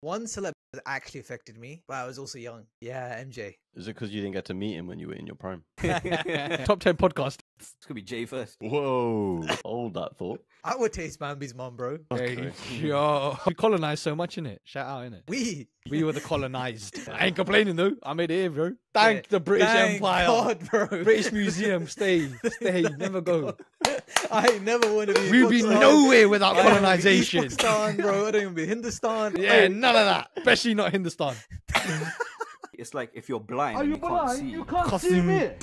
One celeb that actually affected me, but I was also young. Yeah, MJ. Is it because you didn't get to meet him when you were in your prime? Top ten podcast. It's gonna be Jay first. Whoa! Hold that thought. I would taste Bambi's mom, bro. Okay. yo, we colonized so much in it. Shout out in it. We. We were the colonized. I ain't complaining though. I made it here, bro. Thank Yeah. the British Thank Empire. God, bro. British Museum. Stay, stay, never go. I never want to be. We'd be nowhere without I don't be colonization. Pakistan, bro. I don't even be Hindustan. Yeah, none of that. Especially not Hindustan. It's like if you're blind and you can't see.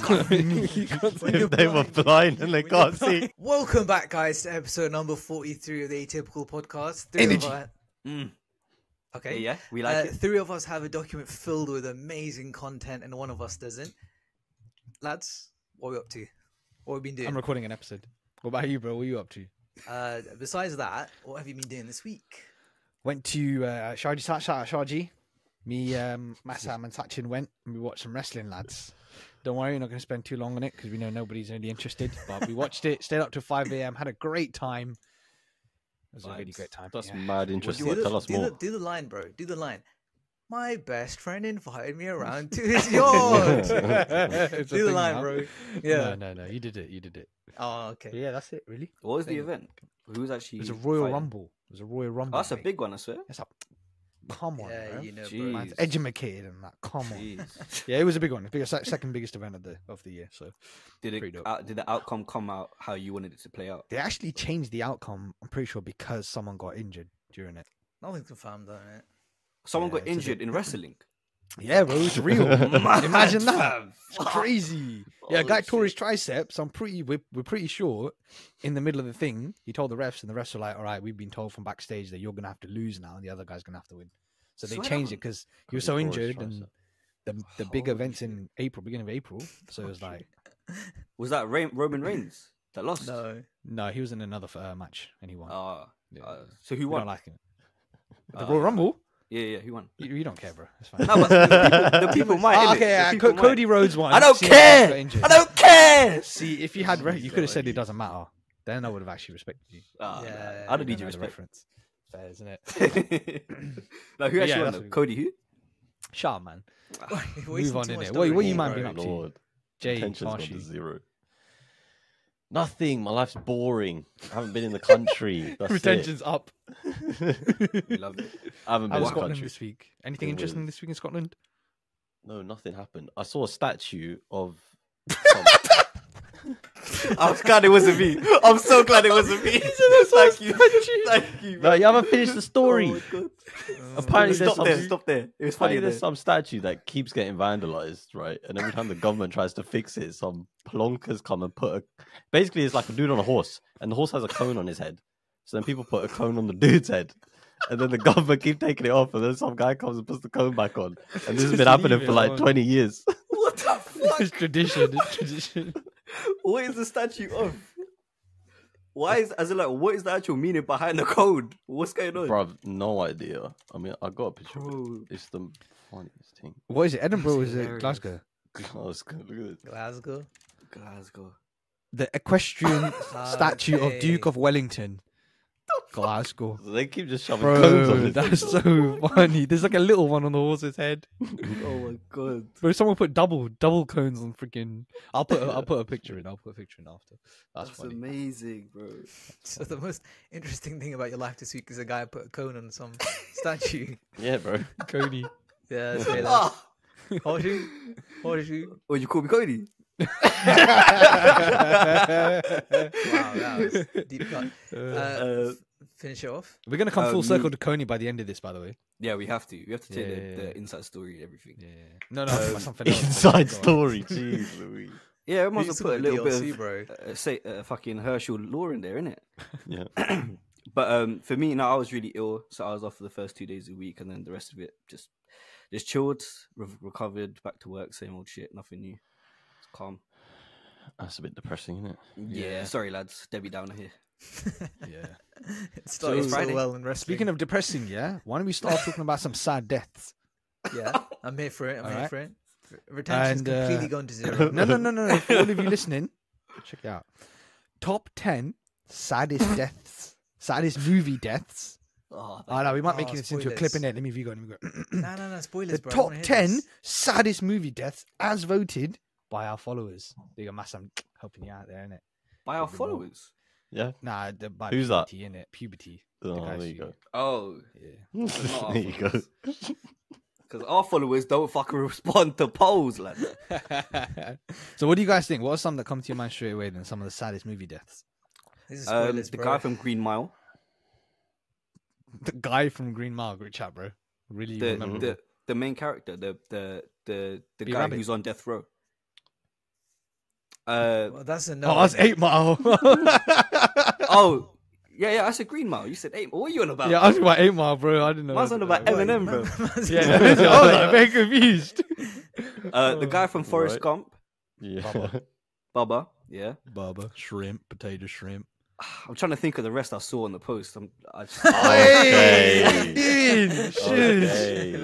If they were blind and they can't see. Welcome back, guys, to episode number 43 of the Atypical Podcast. Three of Energy. our- Mm. Okay. Yeah, we like uh, it. Three of us have a document filled with amazing content, and one of us doesn't. Lads, what are we up to? What have we been doing? I'm recording an episode. What about you, bro? What are you up to? Uh, besides that, what have you been doing this week? Went to uh, Sharji, shout out Sharji. Me, um, Massam and Sachin went and we watched some wrestling, lads. Don't worry, we're not going to spend too long on it because we know nobody's really interested. But we watched it, stayed up till 5 a.m., had a great time. It was a really great time. That's yeah. mad interesting. Do the, Tell us do more. The, do the line, bro. Do the line. My best friend invited me around to his yard. It's a do the thing line, now. bro. Yeah. No, no, no. You did it. You did it. Oh, okay. But yeah, that's it, really. What was the event? Who was actually? It was a Royal fighting? Rumble. It was a Royal Rumble. Oh, that's a big one, I swear. That's a... Come on, Yeah, bro. you know, bro. Man's educated and that. Come on. Yeah, it was a big one. The biggest, second biggest event of the of the year. So Did it? Out, did the outcome come out how you wanted it to play out? they actually changed the outcome. I'm pretty sure because someone got injured during it. Nothing's confirmed on it. Someone Yeah, got injured bit- in wrestling. Yeah, bro, it's real. Imagine that. It's crazy. Yeah, a guy tore his triceps. I'm pretty. We're, we're pretty sure. In the middle of the thing, he told the refs, and the refs were like, "All right, we've been told from backstage that you're gonna have to lose now, and the other guy's gonna have to win." So they Swear changed down. it because he was so injured, and the the big Holy events shit. in April, beginning of April. So it was like, Was that Ra- Roman Reigns that lost? No. no, he was in another uh, match and he won. Ah, Yeah. uh, so who won? like it. The Uh, Royal Rumble. Yeah, yeah, who won? You, you don't care, bro. It's fine. No, but the people, the people might. Innit? okay, The yeah, people Co- might. Cody Rhodes won. I don't CM Punk got care. injured. I don't care. See, if you had, re- you could have said it doesn't matter. Then I would have actually respected you. Ah, nah, Yeah, I don't you need your know respect. reference. Fair, isn't it? no, who actually yeah, won? that's though? what- Cody who? Shut up, man. Move on in much it. What, time. what you Oh man my been up to? Lord. Jay, Tension's gone to Marshy. zero. Nothing. My life's boring. I haven't been in the country. That's Retention's up. it. We love it. I haven't been in the Scotland country. this week? Anything Been interesting with- this week in Scotland? No, nothing happened. I saw a statue of. I'm glad it wasn't me. I'm so glad it wasn't me. Thank you. Thank you. no, you haven't finished the story. Oh. Apparently, there's Stop some, there. Stop there. It was funny there's there. some statue that keeps getting vandalized, right? And every time the government tries to fix it, some plonkers come and put a. Basically, it's like a dude on a horse, and the horse has a cone on his head. So then people put a cone on the dude's head. And then the government keep taking it off, and then some guy comes and puts the cone back on. And this has been happening for like on. 20 years. What the fuck? it's tradition. It's tradition. What is the statue of? Why is as in like what is the actual meaning behind the code? What's going on? Bruv, no idea. I mean, I got a picture of it. It's the funniest thing. What is it? Edinburgh is it. Glasgow? Glasgow, look at this. Glasgow. Glasgow. The equestrian ah, statue of Duke of Wellington. Glasgow. They keep just shoving cones on Bro, that's so funny. There's like a little one on the horse's head. Oh my god. Bro, someone put double double cones on freaking. I'll put a, I'll put a picture in. I'll put a picture in after. That's, That's, funny. amazing, bro. So the most interesting thing about your life this week is a guy put a cone on some statue. Yeah, bro. Cody. Yeah, say that. Ah! Horseshoe? Horseshoe? Oh, you call me Cody? Wow, that was deep cut. Uh, Uh, f- finish it off. We're gonna come Uh, full circle to Coney by the end of this, by the way. yeah, we have to. We have to take Yeah, the, yeah, the inside story and everything. Yeah. No, no, Um, something else. Inside story. Jeez, Louis. Yeah, we might Who's as well put a little DLC, bit of bro. uh, say uh, fucking Herschel law in there, innit? Yeah. But um, for me, now I was really ill, so I was off for the first two days of the week, and then the rest of it just just chilled, re- recovered, back to work, same old shit, nothing new. It's calm. That's a bit depressing, isn't it? Yeah, Yeah. sorry lads, Debbie Downer here. Yeah. It started it's so Friday. well in wrestling. Speaking of depressing, yeah. Why don't we start talking about some sad deaths? yeah, I'm here for it. I'm All here right. for it. Retention's And, uh, completely gone to zero. No, no, no, no. no. For all of you listening, check it out. Top ten saddest deaths, saddest movie deaths Oh, Oh no, we might make Oh, this into a clip in there. Let me view go. Let me go. No, no, no. Spoilers, the bro. I top 10 this. saddest movie deaths as voted by our followers. There you go, Mass. I'm helping you out there, innit? by our Good ball. followers. Yeah. Nah, the, by Who's that? puberty, innit? Puberty. Oh, guys there you go. Oh, Yeah. there you go. because our followers don't fucking respond to polls, lad. so, what do you guys think? What are some that come to your mind straight away? Then some of the saddest movie deaths. This is Um, the bro. guy from Green Mile, The guy from Green Mile, great chat, bro. Really the the, the main character, the the the the guy Rabbit. who's on death row. Uh Well, that's a no. oh, that's? Eight Mile. oh, yeah, yeah. I said Green Mile. You said eight. What are you on about? yeah, I was about Eight Mile, bro. I didn't know. Mine's what on about Eminem, bro. man's- Yeah, I was like, very confused. Uh, the guy from Forrest Right. Gump, Yeah. Bubba. Bubba. Yeah, Baba, shrimp, potato shrimp. I'm trying to think of the rest I saw on the post. I'm, I just, Okay. Dean, Okay.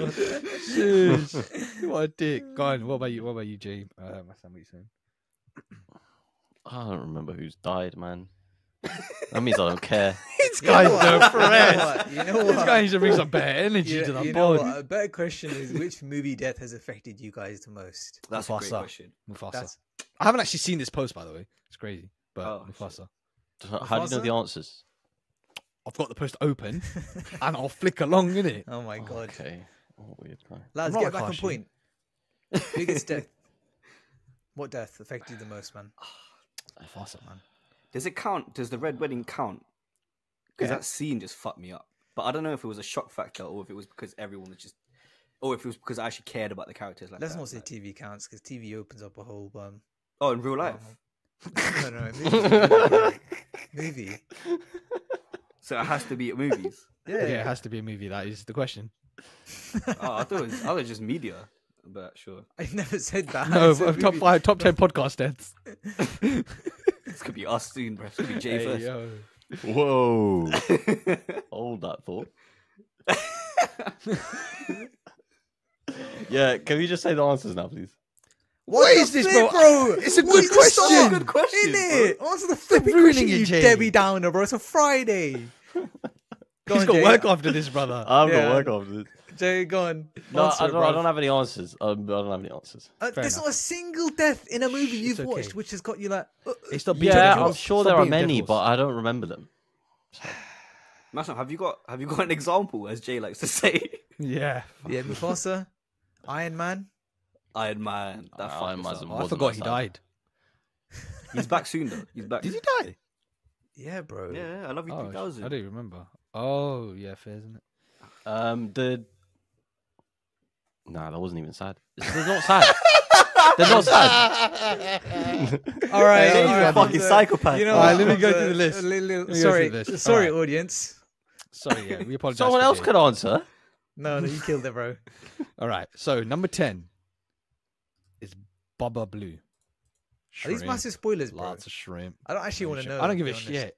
shush, shush. What a dick. Go on. What about you? What about you, Jay? Uh, my son, what you saying? I don't remember who's died, man. That means I don't care. This guy's what? depressed. You know what? This guy needs to bring some better energy You, to the you know pod. what? A better question is which movie death has affected you guys the most? that's a great Mufasa. question. Mufasa. That's I haven't actually seen this post, by the way. It's crazy. But Oh, Mufasa. How do you know the answers? I've got the post open and I'll flick along in it. oh my god. Okay. Oh, weird guy. Lads, I'm get not a back on Kashi. point. Biggest death. What death affected you the most, man? Mufasa, man. Does it count? Does the Red Wedding count? Because Yeah. that scene just fucked me up. But I don't know if it was a shock factor or if it was because everyone was just, or if it was because I actually cared about the characters. Like Let's that. not say like- TV counts because TV opens up a whole um. Oh, in real life. no, no, movie. movie. So it has to be at movies. Yeah, Yeah, it has to be a movie. That is the question. oh, I thought it was, I thought it was just media. But sure, I never said that. No, said top five, top ten podcast deaths. this could be us soon, bro. This could be Jay Hey, first. yo. Whoa. Hold that thought. yeah, can we just say the answers now, please? What, What the is this, flip, bro? It's a What good is this so question. Good question, Innit? innit? Answer the flipping ruining question, it, you Jay. Debbie Downer, bro. It's a Friday. Go He's on, got Jay. work after this, brother. I've Yeah. got work after this. Jay, go on. No, Answer I don't, I don't have any answers. I don't have any answers. Uh, there's enough. not a single death in a movie Shh, you've it's watched which has got you like. uh, It's not being Yeah, I'm sure Stop there are being a dead many, horse. but I don't remember them. Masam, have you got have you got an example, as Jay likes to say? yeah, yeah, Mufasa, Iron Man. Iron Man. That Uh, Iron us Man's up. Oh, I forgot that he sad? died. He's back soon though. He's back. Did he die? Yeah, bro. Yeah, I love you. Oh, Two thousand. I don't remember. Oh, yeah, fair, isn't it? Um, the nah, that wasn't even sad. They're not sad. They're not sad. All right, Jay's all a right, fucking Hamza, psychopath. You know, All right, what, let me go through the uh, list. a little- Let sorry, list. sorry, All right. audience. Sorry, yeah, we apologize. Someone for else Jay. could answer. No, no, you killed it, bro. All right, so number ten is Baba Blue. Are these massive spoilers, bro? Lots of shrimp. I don't actually want to know. I don't give a honest. shit.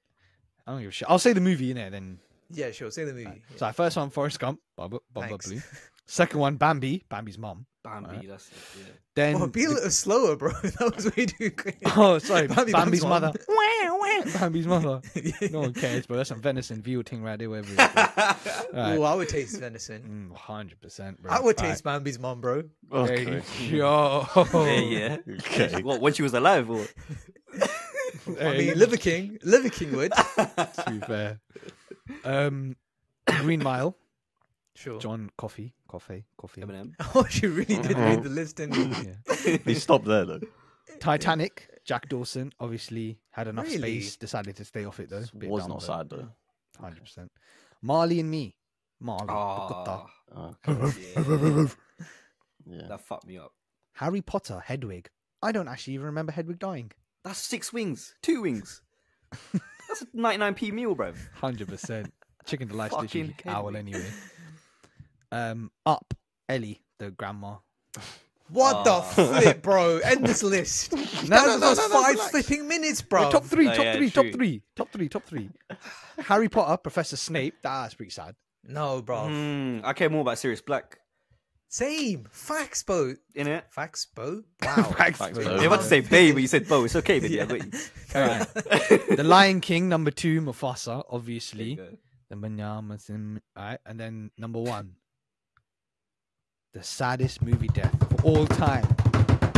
I don't give a shit. I'll say the movie in there then. Yeah, sure. Say the movie. So first one, Forrest Gump, Baba, Baba Blue. Second one, Bambi, Bambi's mum. Bambi. Alright. That's it. Yeah. Then Oh, be a the- little slower, bro. That was way too quick. oh, sorry, Bambi Bambi's Mum's mother. mum. Wah, wah, Bambi's mother. Yeah. No one cares, bro. That's some venison veal thing right there, whatever. it is, bro. Ooh, Right. I would taste venison. Mm, Hundred percent, bro. I would Alright. taste Bambi's mom, bro. Okay. Hey, yo. yeah, yeah. Okay. What when she was alive? Or? I mean, Liver King, Liver King would. to fair. Um, Green Mile, Sure. John Coffey, Coffey, Coffey. Eminem. Oh, she really did read the mm-hmm. list, didn't you? Yeah. We stopped there though. Titanic, Jack Dawson obviously had enough Really? space, decided to stay off it though. Bit Was dumb, not sad though. 100%. Marley and Me. Marley. Oh, Okay. yeah. Yeah. that fucked me up. Harry Potter, Hedwig. I don't actually even remember Hedwig dying. That's six wings, two wings. That's a 99p meal, bro. 100%. Chicken Delight's literally Fucking owl anyway. Um, Up, Ellie, the grandma. What Ah. the flip, bro? End this list. No, that no, was no, no, no, five relax. flipping minutes, Yeah, bro. top three, Oh, top yeah, three, true. top three, top three, top three. Harry Potter, Professor Snape. That's pretty sad. No, bro. Mm, I care more about Sirius Black. Same. Facts, bro. In it. Facts, bro. Wow. Thanks, bro. bro. You're about to say Bay, but you said Bo. It's okay, baby. I Yeah. got. Alright. the Lion King, number two, Mufasa, obviously. go. The Manyama Sim. Alright, and then number one. The saddest movie death of all time.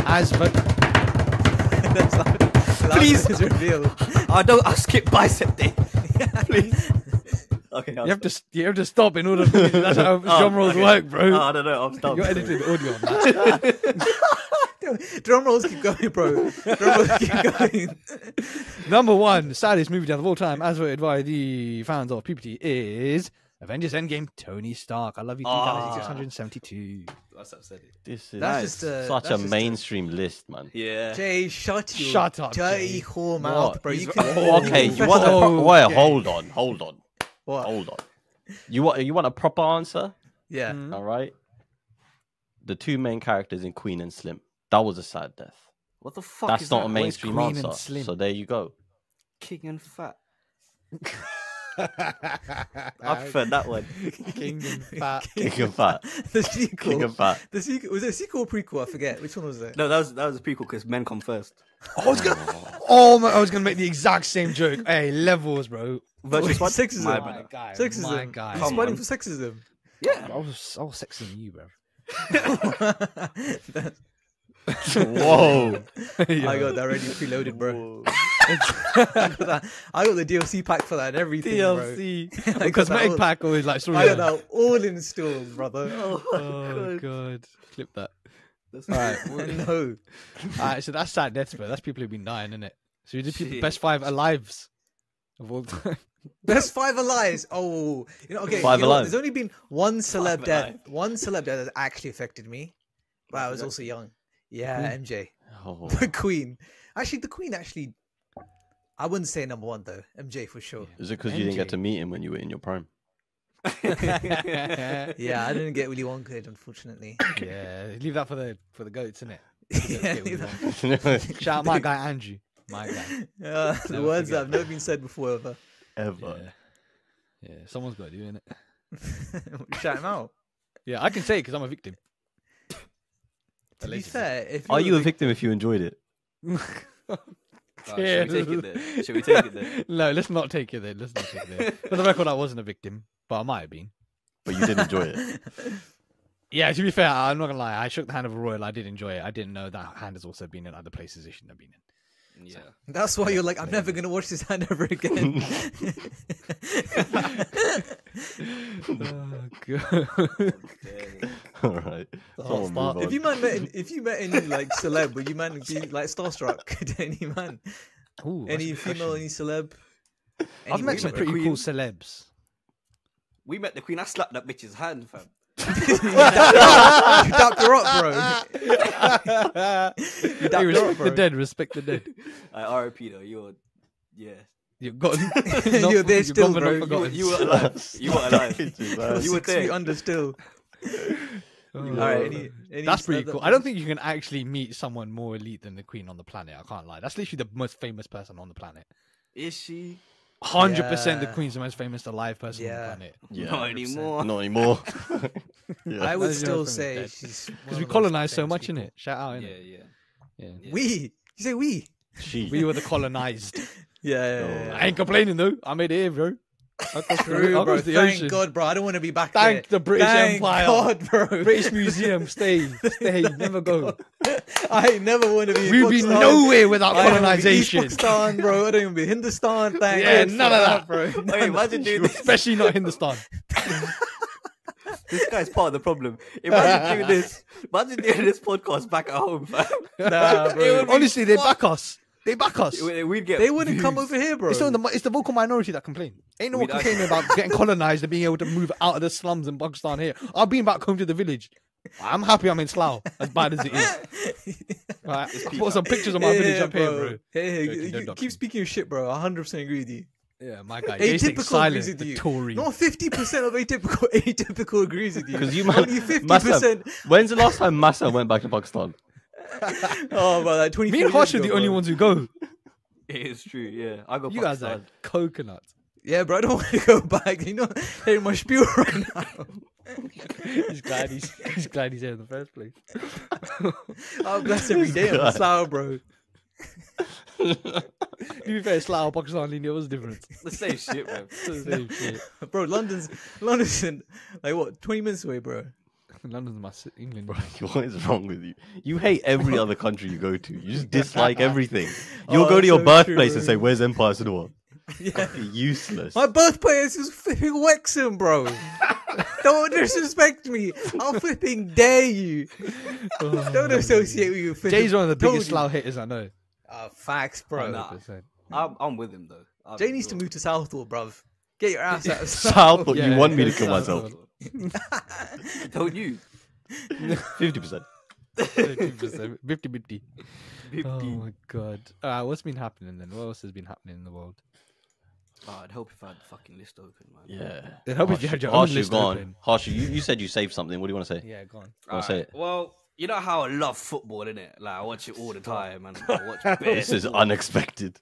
As loud. Please. Please reveal. I don't. I skip bicep day. Please. Okay. you have to you have to stop in order for. That's how oh, drum rolls okay. work, bro. Oh, I don't know. I'm stumped. You're editing the audio on that. Drum rolls keep going, bro. Drum rolls keep going. Number one, saddest movie death of all time, as voted by the fans of PPT, is Avengers Endgame. Tony Stark. I love you. 2672. That's upset it. This is That's just a- such that's a just a- mainstream list, man. Yeah. Jay, shut your Shut up, dirty Jay. whore mouth, What? bro. You can Oh, Okay, you want a that. pro- wait, Okay. hold on, hold on, what? hold on. You want you want a proper answer? Yeah. Mm. All right. The two main characters in Queen and Slim. That was a sad death. What the fuck That's is not that? a mainstream answer. So there you go. King and fat. I prefer that one. King and Fat. King of Fat. the sequel. King of Fat. The sequel was it a sequel or prequel? I forget. Which one was it? No, that was that was a prequel because men come first. I was gonna, oh my, I was gonna make the exact same joke. Hey, levels, bro. Virtual Wait, Squad? sexism. My My bad. guy, Sexism. my guy. He's fighting for sexism. Yeah. I was, I was sexing you, bro. That- Whoa. I got that already preloaded, bro. I, got I got the DLC pack for that and everything, bro. DLC. I got that Cosmetic all- pack always like sorry. I got that all installed, brother. Oh, oh god. Clip that. That's Alright. no. Alright, so that's sad deaths, bro. That's people who've been dying, isn't it? So you did people Shit. best five alives of all time. Best five alive. Oh, you know, okay. Five you know alive. There's only been one celeb Five death. alive. One celeb death that actually affected me. But I was also young. Yeah, MJ. Oh. The Queen. Actually, the Queen actually. I wouldn't say number one though. MJ for sure. Is it because you didn't get to meet him when you were in your prime? Yeah, I didn't get Willy Wonka, unfortunately. yeah, leave that for the for the goats, innit? Yeah, get leave Willy that- Shout out my guy Andrew. My guy. Uh, the Never words that have never been said before ever. Ever. Yeah. Yeah, someone's got to do it. Shout him out. Yeah, I can say it because I'm a victim. To be fair, if Are you're a victim if you enjoyed it? Alright, should we take it there? Should we take it there? no, let's not take it there. Let's not take it there. For the record, I wasn't a victim, but I might have been. But you did enjoy it. Yeah, to be fair, I'm not gonna lie. I shook the hand of a royal. I did enjoy it. I didn't know that hand has also been in other places it shouldn't have been in. Yeah. That's why you're like, I'm never gonna watch this hand ever again. oh, God. Dang. All right. Oh, Someone move if you man met, any- if you met any like celeb, would you man be like starstruck to any man? Ooh, Any female, any celeb? I've met some pretty Queen. cool celebs. We met the queen. I slapped that bitch's hand, fam. you dapped her up, bro. You Hey, dapped her up, respect the dead. Respect the dead. I RIP though. You're, yeah. You've got. You're there still, bro. You, were- you were alive. You were alive. You're were six there. under still. Oh, All right, any, any That's pretty celeb that cool. I don't think you can actually meet someone more elite than the queen on the planet. I can't lie. That's literally the most famous person on the planet. Is she? Hundred percent, the queen's the most famous alive person Yeah. on the planet. Yeah, Not 100%. anymore. Not anymore. yeah. I would That's still say with she's Because we colonized so much in it. Shout out, Yeah, innit? yeah. Yeah. yeah. We, you say we? she. We were the colonized. Yeah, yeah, Oh. yeah, yeah. I ain't complaining though. I made it here, bro. True, bro. Thank ocean. God, bro. I don't want to be back Thank there. the British Thank Empire. God, bro. British Museum, stay, stay, never go. I never want to be. We'd be nowhere without I don't be colonization. Pakistan, bro. I don't even be Hindustan. Thank Yeah, God none of that. bro. Wait, imagine doing this. Especially not Hindustan. This guy's part of the problem. Imagine doing this. Imagine doing this podcast back at home, fam. Nah, bro. Honestly, they back us. They back us. We- We'd get. They wouldn't come over here, bro. It's, not the, it's the vocal minority that complain. Ain't no one complaining about getting colonized and being able to move out of the slums in Pakistan here. I've been back home to the village. I'm happy I'm in Slough, as bad as it is. Right, I put some pictures of my Yeah, village up here, bro. bro. Hey, hey, Joking, you- you keep speaking your shit, bro. 100% agree with you. Yeah, my guy. Atypical Jason agrees silent, with the you. Tory. Not 50% of atypical, atypical agrees with you. Because you man, Only 50%. When's the last time Massa went back to Pakistan? Oh, about like 20 Me and Harsh are the only ones who go. It is true. Yeah, I got. You guys are Pakistan. coconuts. Yeah, bro, I don't want to go back. You know, hearing my spiel right now. he's glad he's, he's glad he's here in the first place. Oh, bless every day on the God. sour, bro. To be fair, Slough, Pakistan, India was different. The same shit, bro. Same shit. bro, London's London's in, like what twenty minutes away, bro. London's my ci- England. What is wrong with you? You hate every other country you go to. You just dislike everything. Oh, You'll go to your so birthplace and say, true. "Where's Empire Cinema?" Yeah. Useless. My birthplace is flipping Wexham, bro. Don't disrespect me. I'll flipping dare you. Don't associate with you. flipping- Jay's one of the biggest you. Slough hitters I know. Uh, facts, bro. nah. 100%. I'm, I'm with him though. I'll Jay be needs to move to Southall, bruv. Get your ass out of Southall, you Yeah, want me to kill Southall. myself? Don't you? Fifty percent. 50%. 50 50. 50. Oh my god. Uh, what's been happening then? What else has been happening in the world? Oh, I'd hope if I had the fucking list open, man. Yeah. I hope if you had your own list go on. open. Harshu, you, you said you saved something. What do you want to say? Yeah, go on. Go on, say it. Well, you know how I love football, innit? Like I watch it all the time, and I watch bare This is sport. unexpected.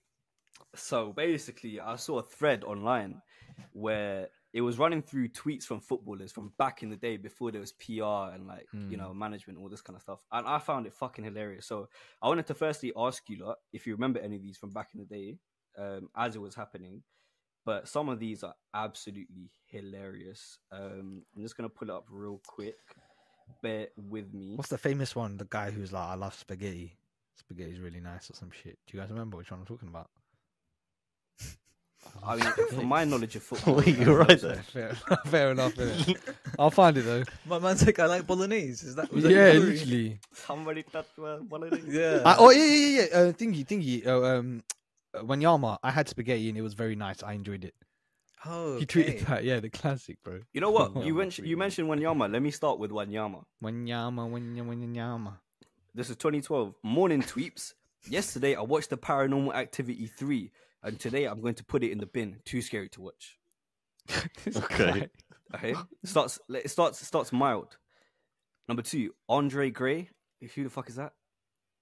So basically, I saw a thread online where it was running through tweets from footballers from back in the day before there was PR and like you know management, all this kind of stuff, and I found it fucking hilarious. So I wanted to firstly ask you lot if you remember any of these from back in the day, um, as it was happening. But some of these are absolutely hilarious. Um, I'm just gonna pull it up real quick. Bear with me. What's the famous one? The guy who's like, I love spaghetti. Spaghetti's really nice or some shit. Do you guys remember which one I'm talking about? I mean, from my knowledge of football, Wait, you're right there. Fair, fair enough. innit? I'll find it though. My man's like, I like bolognese. Is that? was that Yeah, your literally. somebody touched uh, one. Yeah. I, oh yeah, yeah, yeah. yeah. Uh, thingy, thingy. Uh, um, uh, Wanyama. I had spaghetti and it was very nice. I enjoyed it. oh, He tweeted okay. that. Yeah, the classic, bro. You know what? Oh, You my mentioned you goodness. mentioned Wanyama. Let me start with Wanyama. Wanyama, Wanyama, Wanyama. This is 2012. Morning tweets. Yesterday I watched the Paranormal Activity 3, and today I'm going to put it in the bin. Too scary to watch. Okay. Okay, it starts. It starts. It starts mild. Number two, Andre Gray. Who the fuck is that?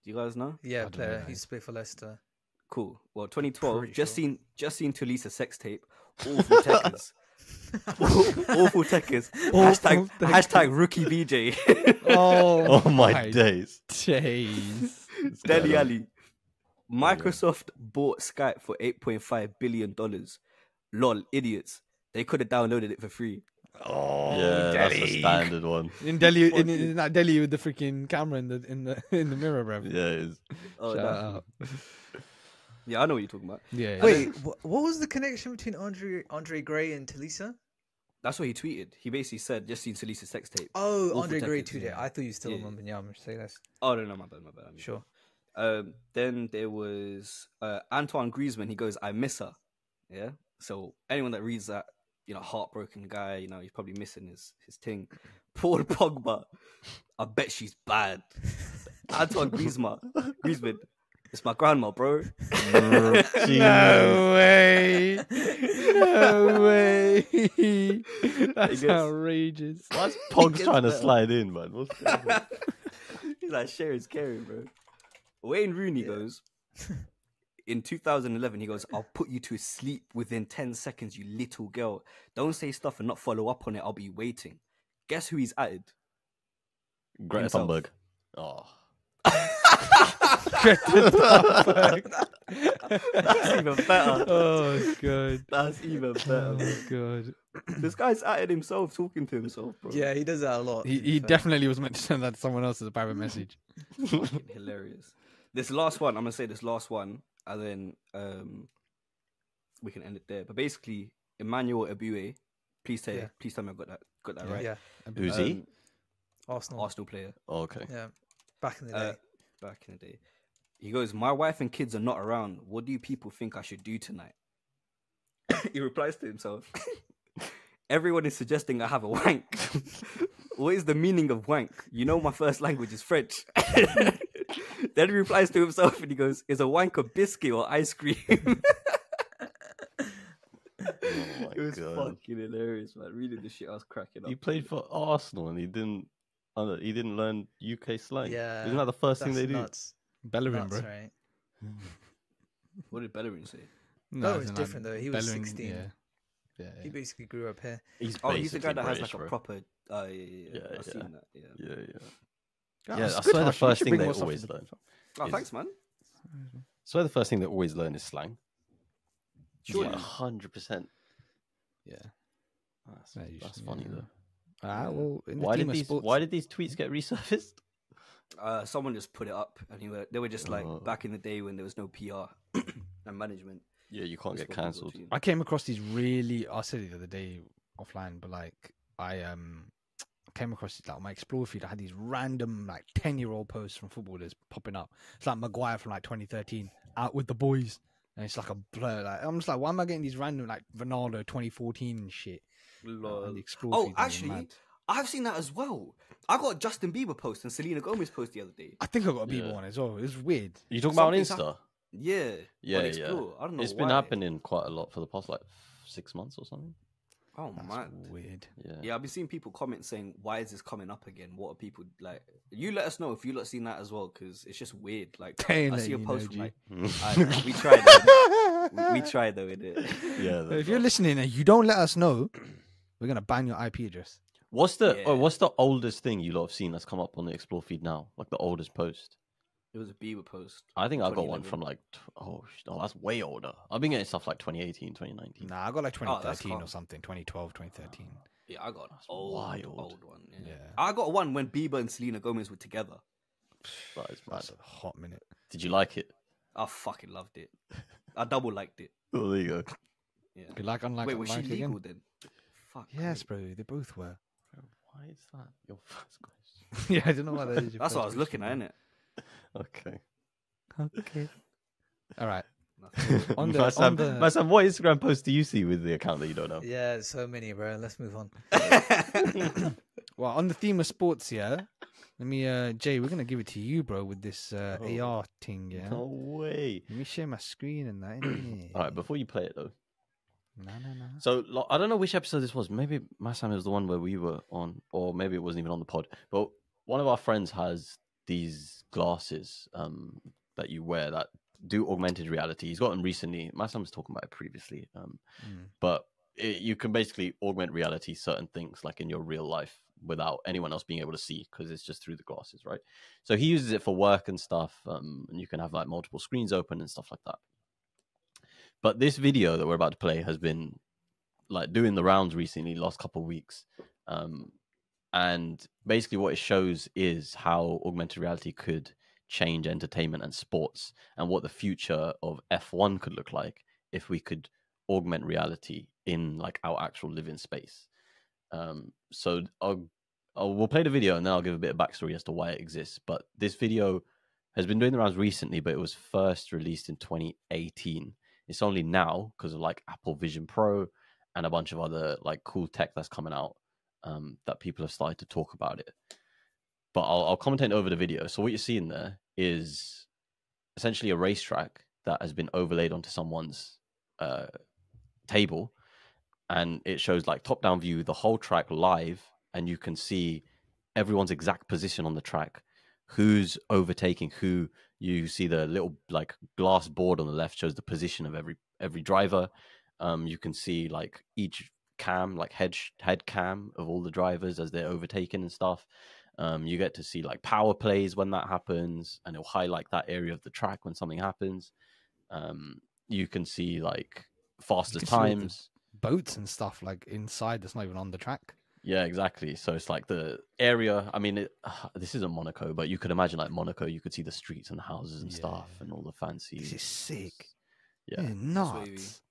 Do you guys know? Yeah, don't know, player. man. He used to play for Leicester. Cool. Well, 2012. Pretty just sure. seen. Just seen Tulisa sex tape. Awful techers. Awful techers. Hashtag. Awful Hashtag rookie BJ. Oh, Oh my days. days. Dele Alli. Microsoft bought Skype for eight point five billion dollars. Lol, idiots. They could have downloaded it for free. Oh, Yeah, that's a Delhi. standard one. In Delhi, in, Fuck in that Delhi with the freaking camera in the in the in the mirror, bro. Yeah, it is. Oh, Shout nah. out. yeah, I know what you're talking about. Yeah. yeah. Wait, wh- what was the connection between Andre Andre Gray and Tulisa? That's what he tweeted. He basically said, "Just seen Salisa's sex tape." Oh, Awful Andre Gray techers, tweeted. yeah. I thought you still Yeah. remember Nyama. Say that's Oh no, no, my bad, my bad. I mean, sure. Um, then there was uh, Antoine Griezmann. He goes, "I miss her." Yeah. So anyone that reads that, you know, heartbroken guy, you know, he's probably missing his his thing. Paul Pogba. I bet she's bad. Antoine Griezmann. Griezmann. It's my grandma, bro. No way. No way. That's gets- outrageous. Why's Pog's gets trying to slide in, man? What's? He's like, sharing's caring, bro. Wayne Rooney goes, in 2011, he goes, I'll put you to sleep within 10 seconds, you little girl. Don't say stuff and not follow up on it. I'll be waiting. Guess who he's added? Greta Himself. Thunberg. Oh. That's even better. oh god. That's even better. Oh god. this guy's added himself, talking to himself, bro. Yeah, he does that a lot. He he definitely was meant to send that to someone else as a private message. Fucking hilarious. This last one, I'm gonna say this last one, and then um, we can end it there. But basically, Emmanuel Eboué, please tell Yeah. please tell me I got that got that Yeah. right. Yeah, Who's he? Um, Arsenal. Arsenal player. Oh, okay. Yeah, back in the day. Uh, back in the day. He goes, My wife and kids are not around. What do you people think I should do tonight? he replies to himself, Everyone is suggesting I have a wank. what is the meaning of wank? You know, my first language is French. then he replies to himself and he goes, Is a wank a biscuit or ice cream? Oh my it was God. fucking hilarious, man. Reading the shit, I was cracking up. He played for Arsenal and he didn't. uh, He didn't learn UK slang. Yeah, isn't that the first thing That's they do? Bellerin, Nuts, bro. right? What did Bellerin say? No, Bellerin was as in, different, though. He was Bellerin, 16. Yeah. Yeah, He basically grew up here. He's Oh, he's the guy basically that has British, like a proper. Uh, yeah, yeah, yeah. Yeah, I've yeah. seen that. Yeah. Yeah, yeah. Oh, Yeah, I good, swear the Harsh. You first thing bring they always learn. Oh, Is- thanks, man. So the first thing they always learn is slang. Surely. Yeah, hundred percent. Yeah. That's, Yeah, that's funny yeah. though. Ah, well, in the Why did these sports, Why did these tweets get resurfaced? Uh, someone just put it up, and he were, they were just like Oh. back in the day when there was no PR and management. Yeah, you can't get cancelled. I came across these really. I said it the other day offline, but like I um came across like my explore feed. I had these random like ten year old posts from footballers popping up. It's like Maguire from like 2013 out with the boys, and it's like a blur. Like I'm just like, why am I getting these random like Ronaldo 2014 shit? Uh, Lol. explore Oh, feed, and they're actually. I've seen that as well. I got a Justin Bieber post and Selena Gomez post the other day. I think I got a Bieber Yeah. one as well. It was weird. You talking about on Something's Insta? Yeah, Yeah, on yeah. I don't know. It's been happening quite a lot for the past like six months or something. Oh That's man. weird. Yeah. Yeah, I've been seeing people comment saying, "Why is this coming up again? What are people like?" You let us know if you lot seen that as well, because it's just weird. Like They ain't I see a post know, from like, I know, we tried. Though. we, we tried though with it. yeah. If that's you're listening and you don't let us know, we're gonna ban your IP address. What's the oh, Yeah. oh, what's the oldest thing you lot have seen that's come up on the explore feed now? Like the oldest post. It was a Bieber post. I think I got one 2011. from like t- oh sh- no, that's way older. I've been getting stuff like 2018, 2019. Nah, I got like Oh, that's 2013 or calm. something, 2012, 2013. Yeah, I got an old, wild. old one. Yeah. Yeah. I got one when Bieber and Selena Gomez were together. That is mad. That's a hot minute. Did you like it? I fucking loved it. I double liked it. Oh, there you go. Yeah. Be like unlike Wait, was she unlike legal again. then? Fuck. Yes, me. bro. They both were. Why is that your first question? yeah, I don't know why that is. your That's what I first was looking question, at, innit? Okay. Okay. All right. Nothing. On the- Masam, on the- Masam, what Instagram post do you see with the account that you don't know? Yeah, so many, bro. Let's move on. Well, on the theme of sports, yeah. Let me, uh, Jay. We're gonna give it to you, bro, with this uh, Oh. AR thing. Yeah. No way. Let me share my screen and that. All right, before you play it though. No, no, no. So lo- I don't know which episode this was. Maybe Masam was the one where we were on, or maybe it wasn't even on the pod. But one of our friends has these glasses um, that you wear that do augmented reality. He's got them recently. My son was talking about it previously. Um, Mm. but it, you can basically augment reality certain things like in your real life without anyone else being able to see because it's just through the glasses right so he uses it for work and stuff um, and you can have like multiple screens open and stuff like that but this video that we're about to play has been like doing the rounds recently last couple of weeks um, and basically what it shows is how augmented reality could change entertainment and sports and what the future of f1 could look like if we could augment reality in like our actual living space. Um, so I'll, I'll we'll play the video and then I'll give a bit of backstory as to why it exists. But this video has been doing the rounds recently, but it was first released in 2018. It's only now because of like Apple Vision Pro and a bunch of other like cool tech that's coming out um, that people have started to talk about it. But I'll, I'll commentate over the video. So what you're seeing there is essentially a racetrack that has been overlaid onto someone's uh, table and it shows like top down view the whole track live and you can see everyone's exact position on the track who's overtaking who you see the little like glass board on the left shows the position of every every driver um you can see like each cam like head head cam of all the drivers as they're overtaken and stuff um you get to see like power plays when that happens and it'll highlight that area of the track when something happens um you can see like see times Boats and stuff like inside that's not even on the track. Yeah, exactly. So it's like the area. I mean, it, this isn't Monaco, but you could imagine like Monaco. You could see the streets and the houses and stuff, and all the fancy. This is sick. Yeah, Yeah, nuts.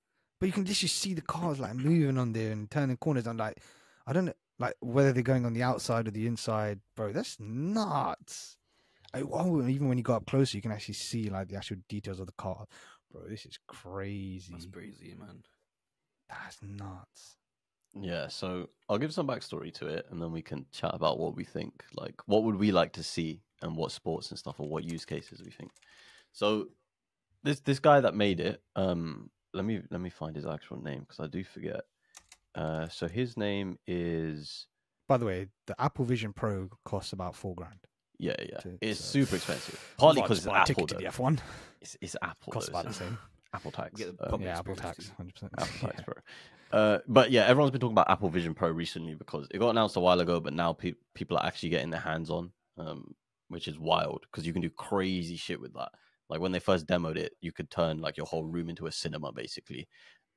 But you can just see the cars like moving on there and turning corners. And like, I don't know, like whether they're going on the outside or the inside, bro. That's nuts. Like, oh, even when you go up closer, you can actually see like the actual details of the car, bro. This is crazy. That's crazy, man. That's nuts. yeah. So I'll give some backstory to it, and then we can chat about what we think. Like, what would we like to see, and what sports and stuff, or what use cases we think. So this this guy that made it, um, let me let me find his actual name because I do forget. Uh, so his name is By the way, the Apple Vision Pro costs about four grand. yeah yeah. To- It's so- super expensive. Partly because just it's buy a Apple. ticket to the F1 It's, it's Apple. costs though, about the same. Apple tax. Um, Yeah, Apple tax, hundred percent. Apple tax Pro. Uh, but yeah, everyone's been talking about Apple Vision Pro recently because it got announced a while ago, but now pe- people are actually getting their hands on, um, which is wild because you can do crazy shit with that. Like when they first demoed it, you could turn like your whole room into a cinema basically,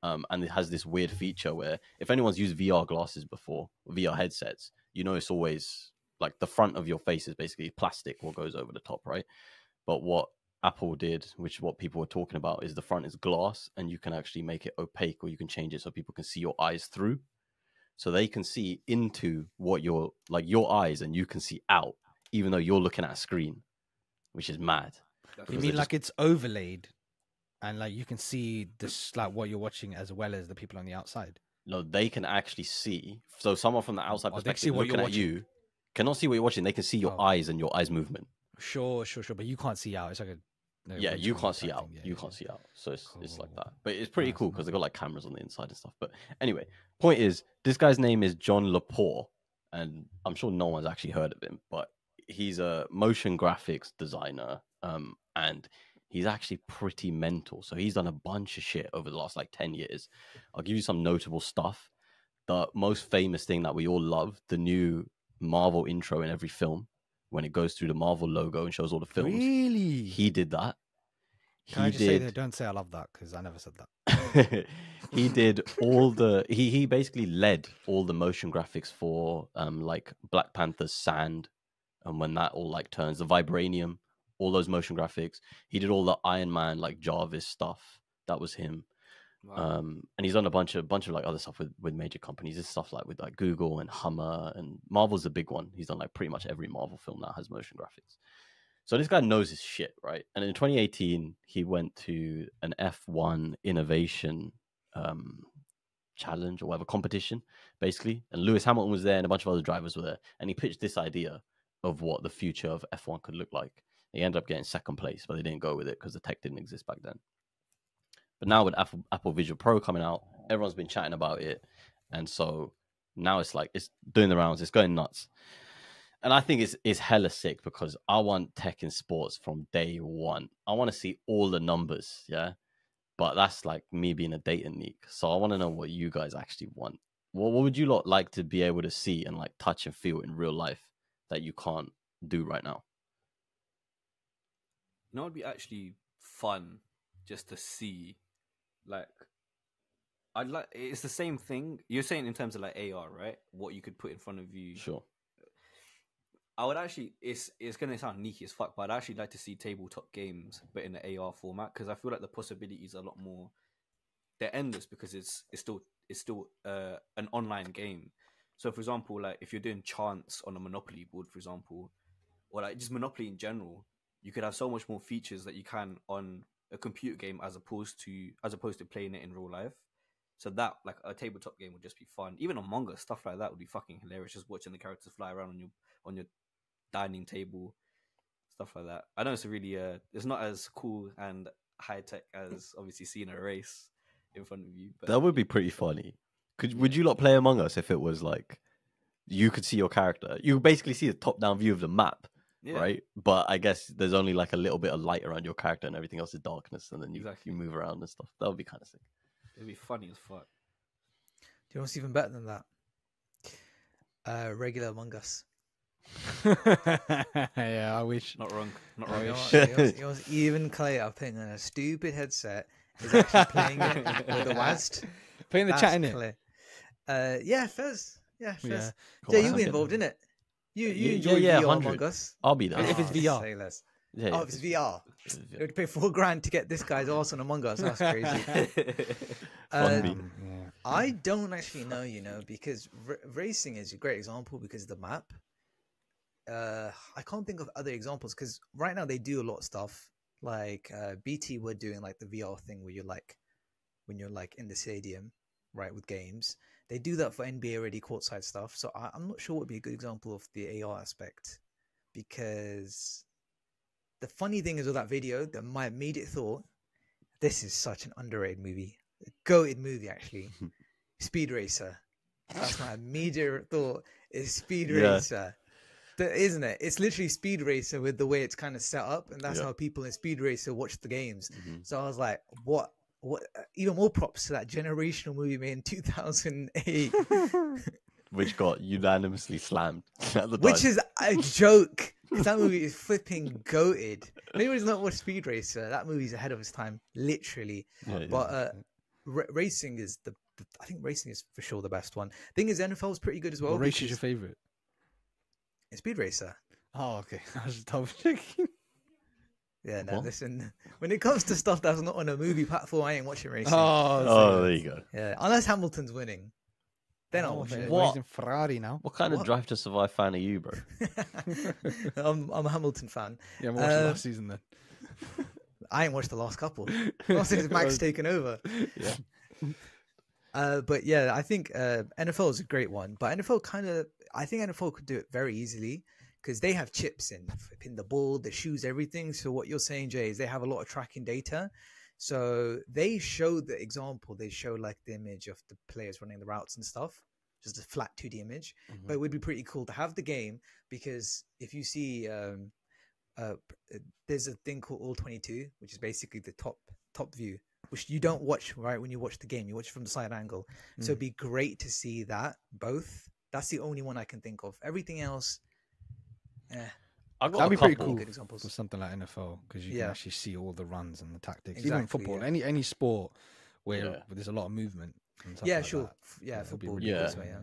um, and it has this weird feature where if anyone's used VR glasses before, VR headsets, you know it's always like the front of your face is basically plastic what goes over the top, right? But what Apple did, which what people were talking about, is the front is glass and you can actually make it opaque or you can change it so people can see your eyes through. So they can see into what your like your eyes and you can see out, even though you're looking at a screen, which is mad. You mean like it's overlaid, and like you can see this like what you're watching as well as the people on the outside. No, they can actually see. So someone from the oh, outside Oh, perspective looking at you cannot see what you're watching. They can see your Oh. eyes and your eyes movement. Sure, sure, sure. But you can't see out. It's like a no, yeah, you can't see out. Yeah, you yeah, can't see out. So it's it's like that. But it's pretty Nice, cool because nice. they got like cameras on the inside and stuff. But anyway, point is, this guy's name is John Lepore, and I'm sure no one's actually heard of him, but he's a motion graphics designer, um, and he's actually pretty mental. So he's done a bunch of shit over the last like ten years. I'll give you some notable stuff. The most famous thing that we all love, the new Marvel intro in every film, when it goes through the Marvel logo and shows all the films. Really? He did that. Can I he just say did. that? Don't say I love that because I never said that. he did all the he he basically led all the motion graphics for um like Black Panther's sand and when that all like turns the vibranium all those motion graphics he did all the Iron Man like Jarvis stuff that was him Wow. um and he's done a bunch of bunch of like other stuff with with major companies this stuff like with like Google and Hummer and Marvel's a big one he's done like pretty much every Marvel film that has motion graphics so this guy knows his shit, right? And in 2018, he went to an F1 innovation um, challenge or whatever competition, basically. And Lewis Hamilton was there, and a bunch of other drivers were there. And he pitched this idea of what the future of F1 could look like. He ended up getting second place, but they didn't go with it because the tech didn't exist back then. But now with Apple, Apple Visual Pro coming out, everyone's been chatting about it, and so now it's like it's doing the rounds, it's going nuts and I think it's it's hella sick because I want tech in sports from day one. I want to see all the numbers, yeah. But that's like me being a data geek. So I want to know what you guys actually want. What, what would you lot like to be able to see and like touch and feel in real life that you can't do right now? Know, it'd be actually fun just to see, like, I'd like. It's the same thing you're saying in terms of like AR, right? What you could put in front of you. Sure. I would actually. It's it's gonna sound sneaky as fuck, but I'd actually like to see tabletop games, but in the AR format, because I feel like the possibilities are a lot more. They're endless because it's it's still it's still uh, an online game. So, for example, like if you're doing chance on a Monopoly board, for example, or like just Monopoly in general, you could have so much more features that you can on a computer game as opposed to as opposed to playing it in real life. So that like a tabletop game would just be fun. Even Among Us stuff like that would be fucking hilarious. Just watching the characters fly around on your on your dining table, stuff like that. I know it's a really uh, it's not as cool and high tech as obviously seeing a race in front of you. But That would be pretty funny. Could would you lot play Among Us if it was like you could see your character? You basically see the top down view of the map, yeah, right? But I guess there's only like a little bit of light around your character and everything else is darkness and then you, Exactly. you move around and stuff. That would be kind of sick. it'd be funny as fuck. Do you know what's even better than that? Uh, regular Among Us. yeah, I wish. Not wrong. Not You wrong. know what- you know what's- you know even Clay putting on a stupid headset is actually playing it with the WASD. Put in the That's chat in it. Uh, yeah, Fez. Yeah, Fez. Yeah. Cool, Jay, that you'll be involved in it. You you Yeah, enjoy yeah, VR 100. Among Us. I'll be there. If it's Oh, VR. say less. Yeah, Oh, if it's VR. it's- You would pay four grand to get this guy's arse on Among Us. That's crazy. Fun beat. Um, yeah. I don't actually know, you know, because r- racing is a great example because of the map. Uh, I can't think of other examples because right now they do a lot of stuff. Like uh, BT were doing like the VR thing where you're like, when you're like in the stadium, right, with games. They do that for NBA ready courtside stuff. So I- I'm not sure what would be a good example of the AR aspect because the funny thing is with that video that my immediate thought, this is such an underrated movie, a goated movie actually. Speed Racer. That's my immediate thought. Is Speed Yeah. Racer, That- isn't it? It's literally Speed Racer with the way it's kind of set up, and that's Yeah. how people in Speed Racer watch the games. Mhm. So I was like, what? What? uh, Even more props to that generational movie made in 2008, Which got unanimously slammed at the which is a joke. 'cause that movie is flipping goated. If anyone's not watched Speed Racer, that movie's ahead of its time, literally. Yeah, yeah. But uh, r- racing is the, the. I think racing is for sure the best one. Thing is, NFL is pretty good as well. what race is your favorite? it's Speed Racer. Oh, okay. I was just double checking. Yeah, no, What? listen. When it comes to stuff that's not on a movie platform, I ain't watching racing. Oh, Oh, there you go. Yeah, unless Hamilton's winning, then I'll oh, watch okay. it. What? He's in Ferrari now. What kind of Drive to Survive fan are you, bro? I'm, I'm a Hamilton fan. Yeah, we watched the Uh, last season then. I ain't watched the last couple. Not since Max Was- taken over. Yeah. Uh, but yeah, I think uh, NFL is a great one. But NFL kind of, I think NFL could do it very easily because they have chips in, in the ball, the shoes, everything. So what you're saying, Jay, is they have a lot of tracking data. So they show the example. They show like the image of the players running the routes and stuff, just a flat 2D image. But it would be pretty cool to have the game because if you see, um, uh, there's a thing called All 22, which is basically the top top view, which you don't watch right when you watch the game. You watch it from the side angle. So it'd be great to see that both. That's the only one I can think of. Everything else, eh, I got That'd a be pretty cool. good for something like NFL because you Yeah. can actually see all the runs and the tactics. Even football, yeah. any any sport where Yeah. there's a lot of movement. And stuff Yeah, like sure. that. F- Yeah, it'll be football. really Yeah. this way, yeah.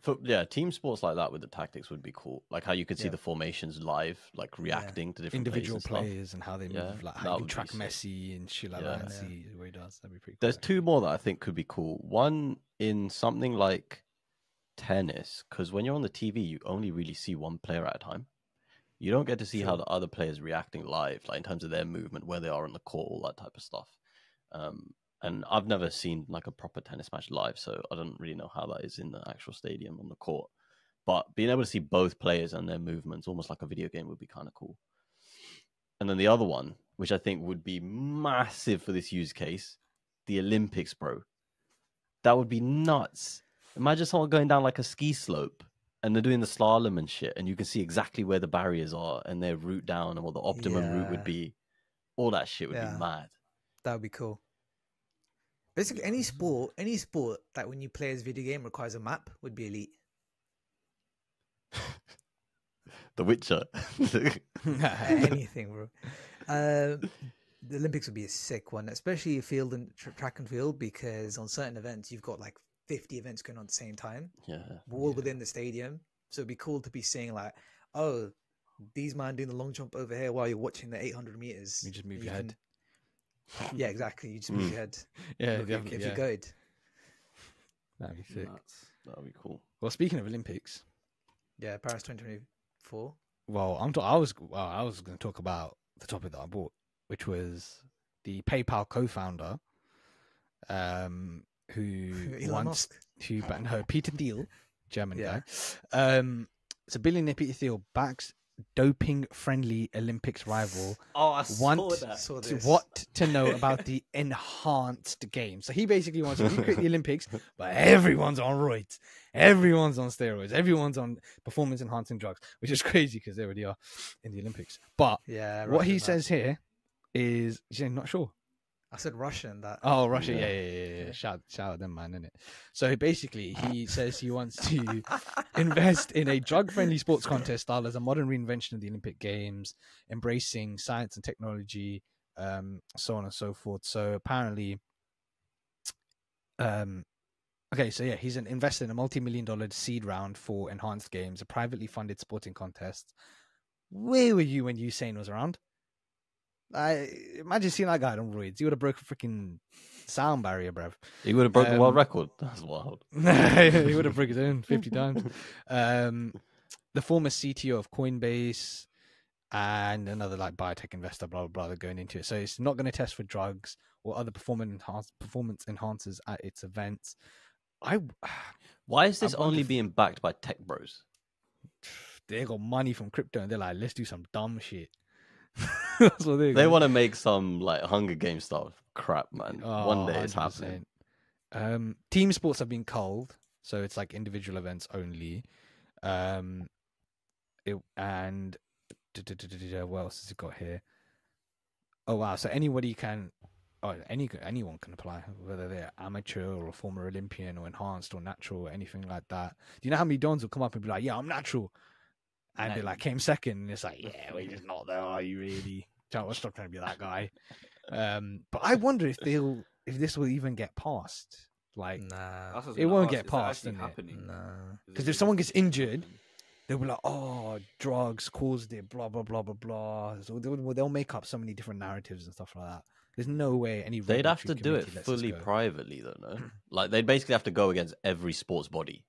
For, yeah, team sports like that with the tactics would be cool. Like how you could see Yeah. the formations live, like reacting to different individual plays and stuff. players and how they Yeah, move, like that how you can track. Messi and shit like Yeah. that and Yeah. see what he does. That'd be pretty. There's cool, two more that I think could be cool. One in something like tennis, because when you're on the TV, you only really see one player at a time. You don't get to see how the other players reacting live, like in terms of their movement, where they are on the court, all that type of stuff. Um, and I've never seen like a proper tennis match live, so I don't really know how that is in the actual stadium on the court. But being able to see both players and their movements, almost like a video game, would be kind of cool. And then the other one, which I think would be massive for this use case, the Olympics, bro. That would be nuts. Imagine someone going down like a ski slope and they're doing the slalom and shit, and you can see exactly where the barriers are and their route down and what the optimum route would be. All that shit would Yeah. be mad. That would be cool. Basically, any sport, any sport that when you play as video game requires a map would be elite. The Witcher. Anything, bro. Um, the Olympics would be a sick one, especially field and tr- track and field, because on certain events you've got like 50 events going on at the same time, yeah. all within the stadium. So it'd be cool to be seeing like, oh, these man doing the long jump over here while you're watching the 800 meters. You just move and your head. Yeah, exactly. You just move Mm. your head. yeah, Look, if, definitely, if yeah. you're good. That'd be sick. Nuts. That would be cool. Well, speaking of Olympics, Yeah, Paris 2024. well, I'm. T- I was. Well, I was going to talk about the topic that I bought, which was the PayPal co-founder, um, who Elon wants Musk. who but no Peter Thiel, German Yeah. guy. Um, so billionaire Peter Thiel backs doping-friendly Olympics rival Oh, I Want saw that. Saw to this. what to know about the enhanced game. So he basically wants to recreate the Olympics, but everyone's on roids, everyone's on steroids, everyone's on performance enhancing drugs, which is crazy because they already are in the Olympics. But Yeah. what he that. says here is he's saying not sure. I said Russian. That. Oh, Russia, yeah, Yeah. yeah, yeah, yeah. Shout, shout at them, man, innit? So basically, he says he wants to invest in a drug-friendly sports contest style as a modern reinvention of the Olympic Games, embracing science and technology, um, so on and so forth. So apparently, um, okay, so yeah, he's an investor in a multi-million dollar seed round for Enhanced Games, a privately funded sporting contest. Where were you when Usain was around? I imagine seeing that guy on roids. He would have broke a freaking sound barrier, bruv. He would have broken the world Um, record. That's wild. he would have broke his own 50 times. Um, the former CTO of Coinbase and another like biotech investor, blah, blah, blah, going into it. So it's not going to test for drugs or other performance, enhance, performance enhancers at its events. I Why is I this wonder only being backed by tech bros? They got money from crypto and they're like, let's do some dumb shit. That's what they They want to make some like Hunger Games stuff crap, man. One Oh, day it's happening. 100%. Um, team sports have been culled, so it's like individual events only. Um, it, and what else has it got here? Oh wow! So anybody can, oh any anyone can apply, whether they're amateur or a former Olympian or enhanced or natural or anything like that. Do you know how many dons will come up and be like, "Yeah, I'm natural," and they No. like came second, and it's like, "Yeah, well, you're just not there, are you really?" Don't stop trying to be that guy. Um, but I wonder if they'll if this will even get passed. Like, Nah, That's what I was It won't get is passed, actually innit? happening? nah. Is it 'Cause if someone gets injured, they'll be like, "Oh, drugs caused it," blah blah blah blah blah. So they'll, they'll make up so many different narratives and stuff like that. There's no way any. They'd have to do it committee lets this fully privately, though. No, like they'd basically have to go against every sports body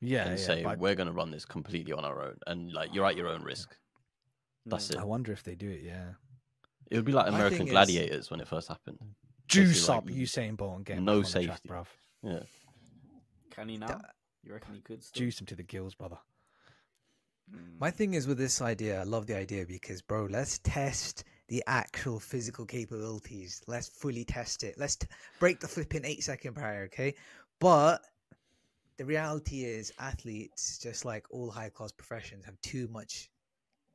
Yeah, and yeah. say but we're going to run this completely on our own, and like you're at your own risk. That's it. I wonder if they do it. Yeah, It would be like American thing is- Gladiators when it first happened. juice like, up Usain Bolt and get no back on the track, safety. bruv. Yeah, Can he now? You reckon he could? Still? Juice him to the gills, brother. Mm. My thing is with this idea, I love the idea because, bro, let's test the actual physical capabilities. Let's fully test it. Let's t- break the flipping eight second barrier, okay? But the reality is, athletes, just like all high class professions, have too much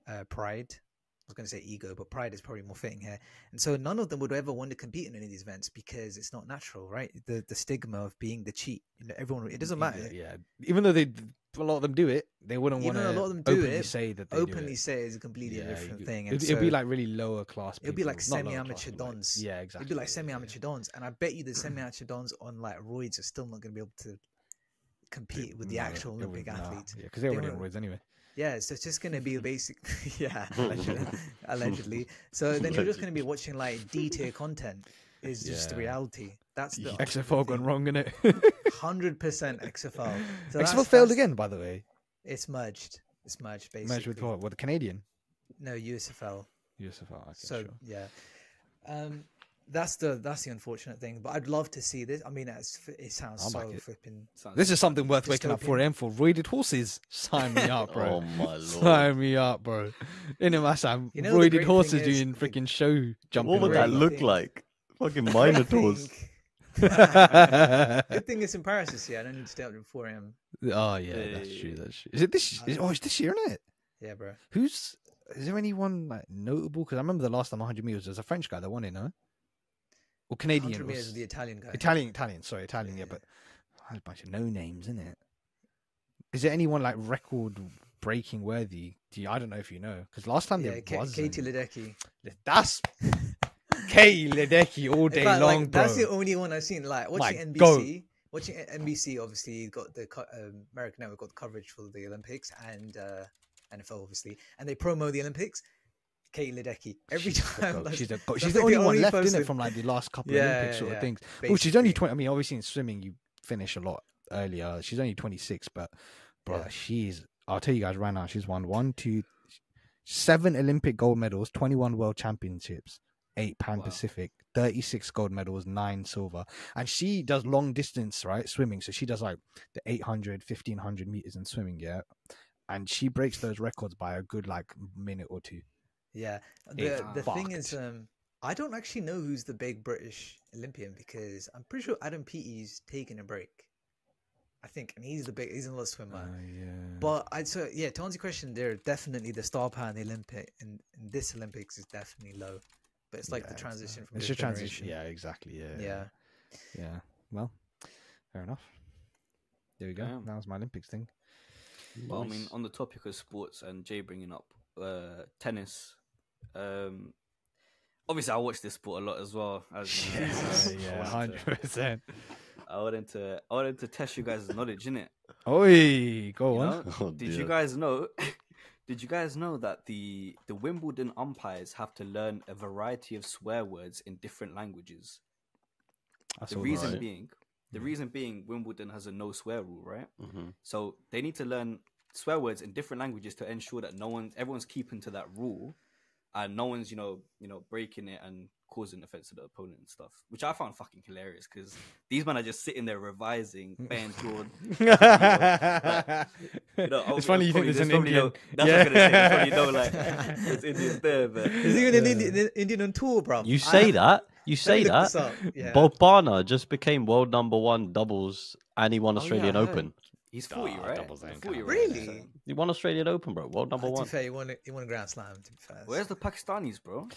uh, pride. I was going to say ego, but pride is probably more fitting here. And so none of them would ever want to compete in any of these events because it's not natural, right? The the stigma of being the cheat. You know, everyone, it doesn't matter. Yeah, even though they a lot of them do it, they wouldn't want to a lot of them do openly it, say that they Openly do it. say it's a completely Yeah, different thing. And It'd, it'd be like really lower class. It'd be like people- semi-amateur but like- dons. yeah, exactly. It'd be like semi-amateur dons, and I bet you the semi-amateur dons on like roids are still not going to be able to compete with the No, actual Olympic would- nah. athletes. Yeah, because they're They already on won't- anyway. Yeah, so it's just going to be a basic, yeah, allegedly. allegedly. So then you're just going to be watching like D tier content. Is just the reality. That's the XFL gone wrong in it. Hundred percent XFL. So XFL failed again, by the way. It's merged. It's merged basically. Merged with what? What the Canadian? No USFL. USFL. Okay, so sure. yeah, um, that's the that's the unfortunate thing. But I'd love to see this. I mean, it's, it sounds I'll so back it. flipping. Sounds This is something worth waking up eh? Dystopian. for. M for roided horses. Sign me up, oh bro. my lord! Sign me up, bro. In a mass, I'm You know roided horses is doing the- freaking show jumping. What would that around. look thing. like? Fucking Good minotaurs. thing- Good thing it's in Paris this year. I don't need to stay up at 4 a.m. oh yeah, that's true. That's true. Is it this? Is, oh, it's this year, isn't it? Yeah, bro. Who's? Is there anyone like notable? Because I remember the last time 100 meters, there's a French guy that won it, no? Or Canadian? 100 it meters was- the Italian guy. Italian, Italian. Sorry, Italian. Yeah, Yeah. but a bunch of no names, isn't it? Is there anyone like record breaking worthy? Do you, I don't know if you know because last time Yeah, there Ka- was Katie Ledecky. That's Katie Ledecky all day fact, long, like, bro. That's the only one I've seen. Like watching My NBC. Watching NBC, obviously, got the um, American Network got the coverage for the Olympics and uh, NFL, obviously, and they promo the Olympics. Katie Ledecky every time. like, she's, the goat. she's the like only the one only left in it from like the last couple of Yeah, Olympics sort yeah, of things. Well, she's only twenty. I mean, obviously in swimming you finish a lot earlier. She's only twenty six, but bro, Yeah. she's. I'll tell you guys right now. She's won one, two, seven Olympic gold medals, twenty one World Championships, eight Pan Wow. Pacific, thirty six gold medals, nine silver, and she does long distance right swimming. So she does like the 800, 1500 meters in swimming, yeah. And she breaks those records by a good like minute or two. Yeah. It's The the thing is, um, I don't actually know who's the big British Olympian because I'm pretty sure Adam Peaty's taking a break. I think, and he's the big, he's another swimmer. yeah. But I so yeah, to answer your question, they're definitely the star power in the Olympic and in this Olympics is definitely low. But it's like Yeah, the transition uh, from it's your transition. Yeah, exactly. Yeah, Yeah. yeah. Well, fair enough. There we go. Damn. That was my Olympics thing. Well, I mean, on the topic of sports and Jay bringing up uh, tennis, um, obviously I watch this sport a lot as well. As you know, so I yeah, wanted hundred to- percent. I wanted to, I wanted to test you guys' knowledge, innit? Oi, go You on. know? Oh, Did you guys know? Did you guys know that the the Wimbledon umpires have to learn a variety of swear words in different languages? That's The reason right. being, the reason being, Wimbledon has a no swear rule, right? Mhm. So they need to learn swear words in different languages to ensure that no one, everyone's keeping to that rule, and no one's, you know, you know, breaking it and causing offense to the opponent and stuff. Which I found fucking hilarious because these men are just sitting there revising, Ben Jordan. You know, it's oh, funny you think probably- there's an Indian. No, that's what I was gonna say. There's probably no like there's Indians there, but Is he even an Indian, Indian on tour, bro? You say that. You say that. Yeah. Bob Barner just became world number one doubles, and he won Oh, yeah, Australian heard. Open. He's forty, you, right? doubles ain't 40, count. right? Really? He won Australian Open, bro. World number Uh, to one. be fair, he won, a- he won a Grand Slam. To be fair, Where's the Pakistanis, bro?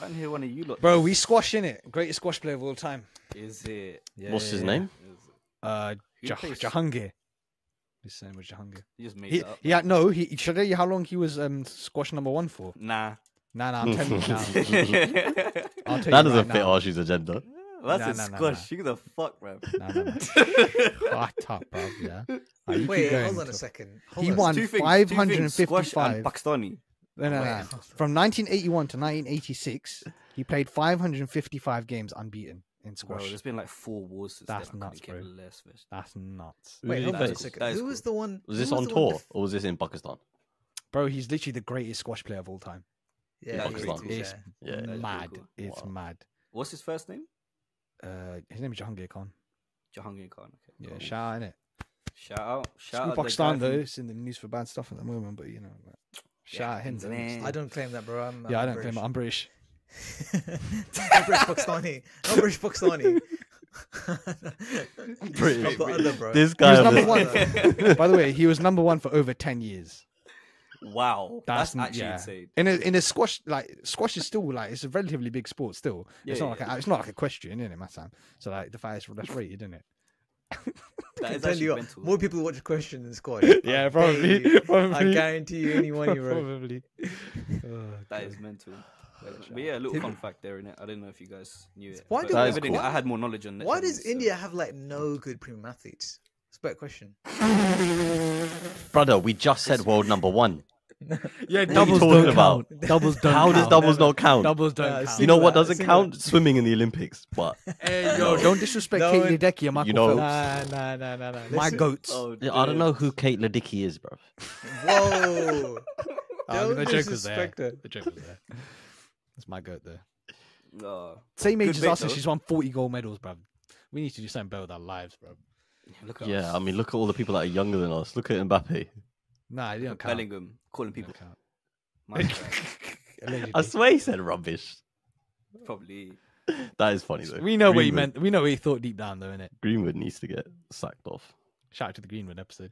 I didn't hear one of you lot. Bro, we squash in it. Greatest squash player of all time. is it? Yeah, What's yeah, his yeah. name? Is? Uh, Jah- plays- Jahangir. His name was Jahangir. You just made He, it up. yeah, no, he should I tell you how long he was um squash number one for? Nah. Nah, nah, I'm telling you now. I'll tell that you doesn't right fit now. Archie's agenda. That's Nah, a nah, nah, squash. Who the fuck, bro? Nah, nah, nah. Hot up, bro. Yeah. Alright, you keep Wait, hold on a second. Hold He on. won things, two things, squash 555. Pakistani. No, no, Wait, no. From 1981 to 1986, he played 555 games unbeaten in Bro, squash. there's been like four wars since That's then. Nuts, couldn't care bro. less. That's nuts. Who Wait, hold on a second. That is Who was the one? Was this on tour bef- or was this in Pakistan? Bro, he's literally the greatest squash player of all time. Yeah, Yeah, he is, Pakistan. to be It's. Yeah. That is pretty mad. cool. It's Wow. mad. What's his first name? Uh, his name is Jahangir Khan. Jahangir Khan. Okay. Yeah, cool. shout out, innit? Shout out. Shout Screw out the Pakistan, though. from- It's in the news for bad stuff at the moment, but you know. like, Shout out him. though, I don't claim that, bro. I'm, Yeah, I I'm don't claim it. I'm British. I'm British Pakistani. I'm British Pakistani. British. Proper other, bro. This He guy. was number one. By the way, he was number one for over 10 years. Wow, that's, n- actually yeah. insane. In a in a squash like squash is still like it's a relatively big sport still. it's Yeah, not like yeah. a, it's not like a question, isn't it, Masan? So like the fact is that's rated, isn't it? That I is tell actually you, what, mental. more people watch question than squash. Yeah, I probably, bet you- I guarantee you, anyone you wrote. Probably. Oh, that is mental. Oh, but, but yeah, a little fun fact there in it. I didn't know if you guys knew it. Why do- That is evidently cool. I had more knowledge on it. Why does so- India have like no good premium athletes? It's a better question. Brother, we just said world number one. Yeah, are you doubles talking don't about? count. Doubles don't How does count. doubles not count? Doubles don't Uh, count. You know what Single- doesn't single- count? Swimming in the Olympics. But Hey, yo, don't disrespect No Kate one- Ledecky and Michael You know- Phelps. Nah, nah, nah, nah, nah. My Listen- goats. Oh, I don't know who Kate Ledecky is, bro. Whoa. Oh, Don't the joke was there. disrespect her. The joke was there. That's my goat there. No. Same age Good as bit, us, and she's won 40 gold medals, bro. We need to do something better with our lives, bro. Look at Yeah, us. I mean, look at all the people that are younger than us. Look at Mbappe. Nah, you don't count. Bellingham calling people. count. My bad. Allegedly. I swear he said rubbish. Probably. That is funny though. We know what he meant. We know what he thought deep down, though, innit? Greenwood needs to get sacked off. Shout out to the Greenwood episode.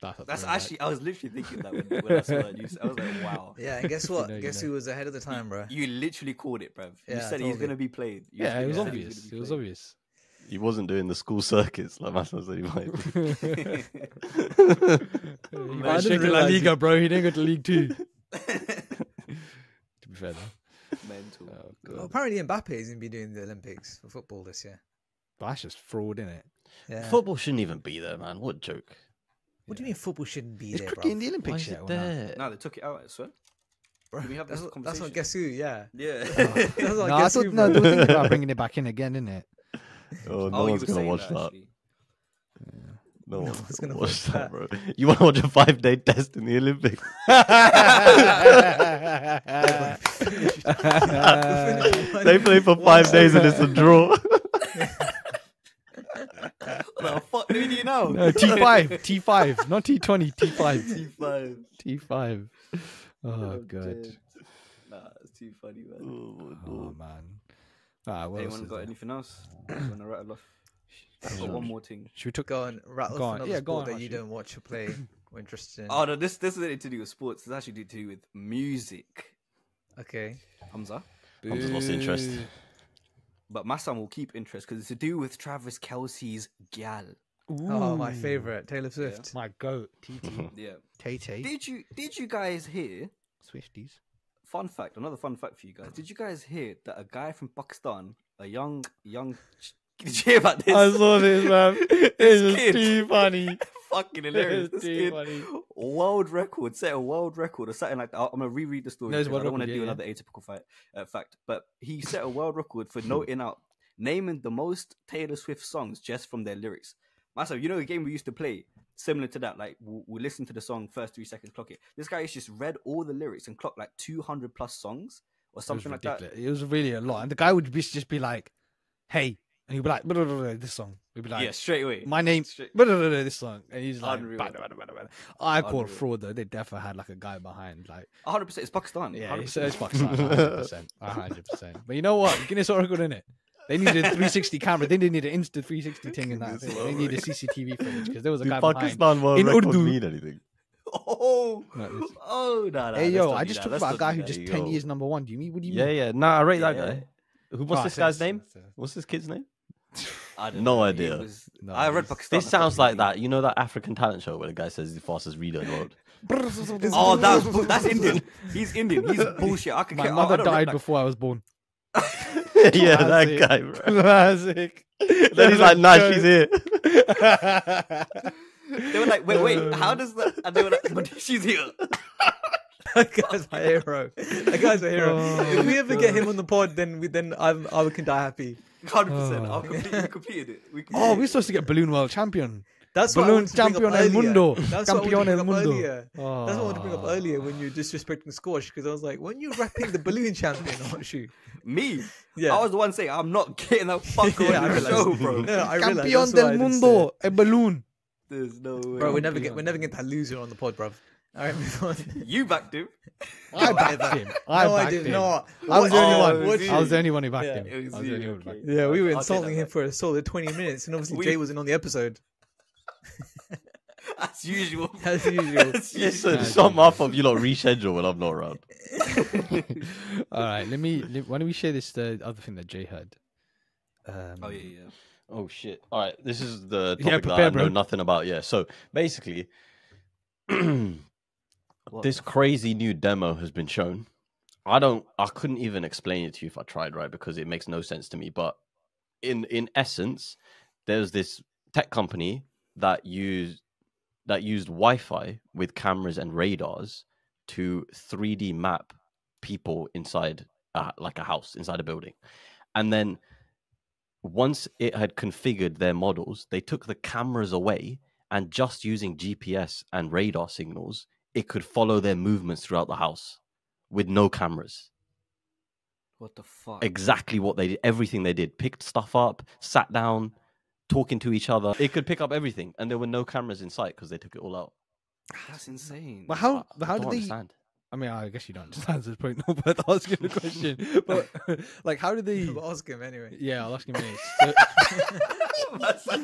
That's, That's right. actually. I was literally thinking that when, when I saw that news. I was like, wow. Yeah, and guess If you what? know, you guess know. who was ahead of the time, bro? You literally called it, bruv. You Yeah, I said he's told gonna be played. You Yeah, it was obvious. It was obvious. He wasn't doing the school circuits like Massa said he might. do. He I went didn't to La Liga, he- bro. He didn't go to League Two. to be fair, though. Mental. Oh, Well, apparently Mbappe is going to be doing the Olympics for football this year. But that's just fraud, innit? Yeah. Football shouldn't even be there, man. What a joke. What do you mean football shouldn't be Is there, cricket in bro? the Why Olympics is it there? No, they took it out. I swear. Can we have that's, this what- that's conversation? what Guess Who, yeah. Yeah. That's what No, I Guess thought Who, no, they were thinking about bringing it back in again, innit? Oh, no oh, one's gonna watch that. actually. No, No one's one's gonna gonna watch watch that, that. bro. You want to watch a five-day test in the Olympics? they play for five days and it's a draw. What the fuck do we do now? No, T5, T5, not T20, T5, T5. T5. Oh, Oh, God. dear. Nah, it's too funny, man. Oh, oh man. Ah, what else Anyone got there? anything else? Want to rattle off? I've got one more thing. Should we talk? Go on, rattle Go on. another Yeah, go sport on, that you don't watch or play or interested in. Oh no, this this isn't to do with sports. It's actually to do with music. Okay. Hamzah. I'm just lost interest. But Massam will keep interest because it's to do with Travis Kelce's gal. Oh, my favorite, Taylor Swift. My goat, TT. Yeah. Tay Tay. Did you did you guys hear? Swifties. Fun fact, another fun fact for you guys. Did you guys hear that a guy from Pakistan, a young young, did you hear about this? I saw this, man. This kid. too funny. fucking hilarious. This kid, funny. world record, set a world record or something like that. I'm gonna reread the story. No, I don't want to do yeah, another atypical fight, uh, fact, but he set a world record for noting out naming the most Taylor Swift songs just from their lyrics. Myself, you know the game we used to play, similar to that. Like we we listen to the song first three seconds, clock it. This guy has just read all the lyrics and clocked like 200 plus songs or something like that. It was really a lot. And the guy would be, just be like, hey. And he'd be like, "Blah, blah, blah, this song. We'd be like, yeah, straight away. my name, Straight- this song. And he's like. I call it fraud though. They definitely had like a guy behind. Like, 100. percent It's Pakistan. yeah, 100%. it's, it's Pakistan. 100%. 100%. But you know what? Guinness Record in it. They needed a 360 camera. They didn't need an Insta 360 thing in that. Guinness Thing. They World needed CCTV footage because there was a Did guy behind. Pakistan world In records Urdu. mean anything? Oh, Like oh, no, no. Hey yo, I just that. talked Let's about a guy who just 10 you years number one. Do you mean? What do you mean? Yeah, yeah. Nah, I rate that Yeah. guy. Who, what's Oh, this guy's name? it's, uh, What's this kid's name? I don't No know. Idea. was- No, I read Pakistan. This sounds like that. You know that African talent show where the guy says he's the fastest reader in the world. Oh, that's that's Indian. He's Indian. He's bullshit. I could My care. I- I mother don't died before I was born. yeah, that guy, bro. Classic. Then he's like, nah, she's here. They were like, wait, wait, how uh. does that? And they were like, but she's here. that guy's my hero. That guy's a hero. Oh if we ever get him on the pod, then we then I'm I can die happy. Hundred percent. Oh. I'll complete, we completed it. We Oh, we're supposed to get balloon world champion. That's what I Balloon wanted to bring up champion del earlier. mundo. That's what I Campeón wanted to bring up mundo. earlier. That's what I wanted to bring up Ah. earlier when you were disrespecting Squash because I was like, when you rapping the balloon champion, aren't you? me. Yeah. I was the one saying I'm not getting that fuck Yeah, on I the show, bro. No, I realized. Campeón I del mundo. A balloon. There's no way. Bro, we never get Campeón. we never get that loser on the pod, bro. All right, move on. You backed him. I backed him. I no, backed I did him. not. I was the only Oh, one. it was I was the only one who backed Yeah, him. was I was the you, only one who okay. backed him. Yeah, we were I'll insulting him for a solid 20 minutes, and obviously We- Jay wasn't on the episode. As usual. As usual. As Listen, usual. it's not my fault you lot reschedule when I'm not around. All right, let me. Let, why don't we share this the other thing that Jay heard? Um, Oh yeah, yeah. Oh shit! All right, this is the Yeah, topic prepare, that I know bro. nothing about. Yeah, so basically, this crazy new demo has been shown. I don't, I couldn't even explain it to you if I tried, right? Because it makes no sense to me. But in in essence, there's this tech company that used that used Wi-Fi with cameras and radars to 3D map people inside, uh, like a house inside a building, and then once it had configured their models, they took the cameras away and just using GPS and radar signals, it could follow their movements throughout the house with no cameras. What the fuck? Exactly what they did, everything they did, picked stuff up, sat down, talking to each other. It could pick up everything, and there were no cameras in sight because they took it all out. That's insane. But how? But I how don't did they? understand. I mean, I guess you don't understand. So there's probably no point asking the question. But like, how did they? But ask him anyway. Yeah, I'll ask him this. So,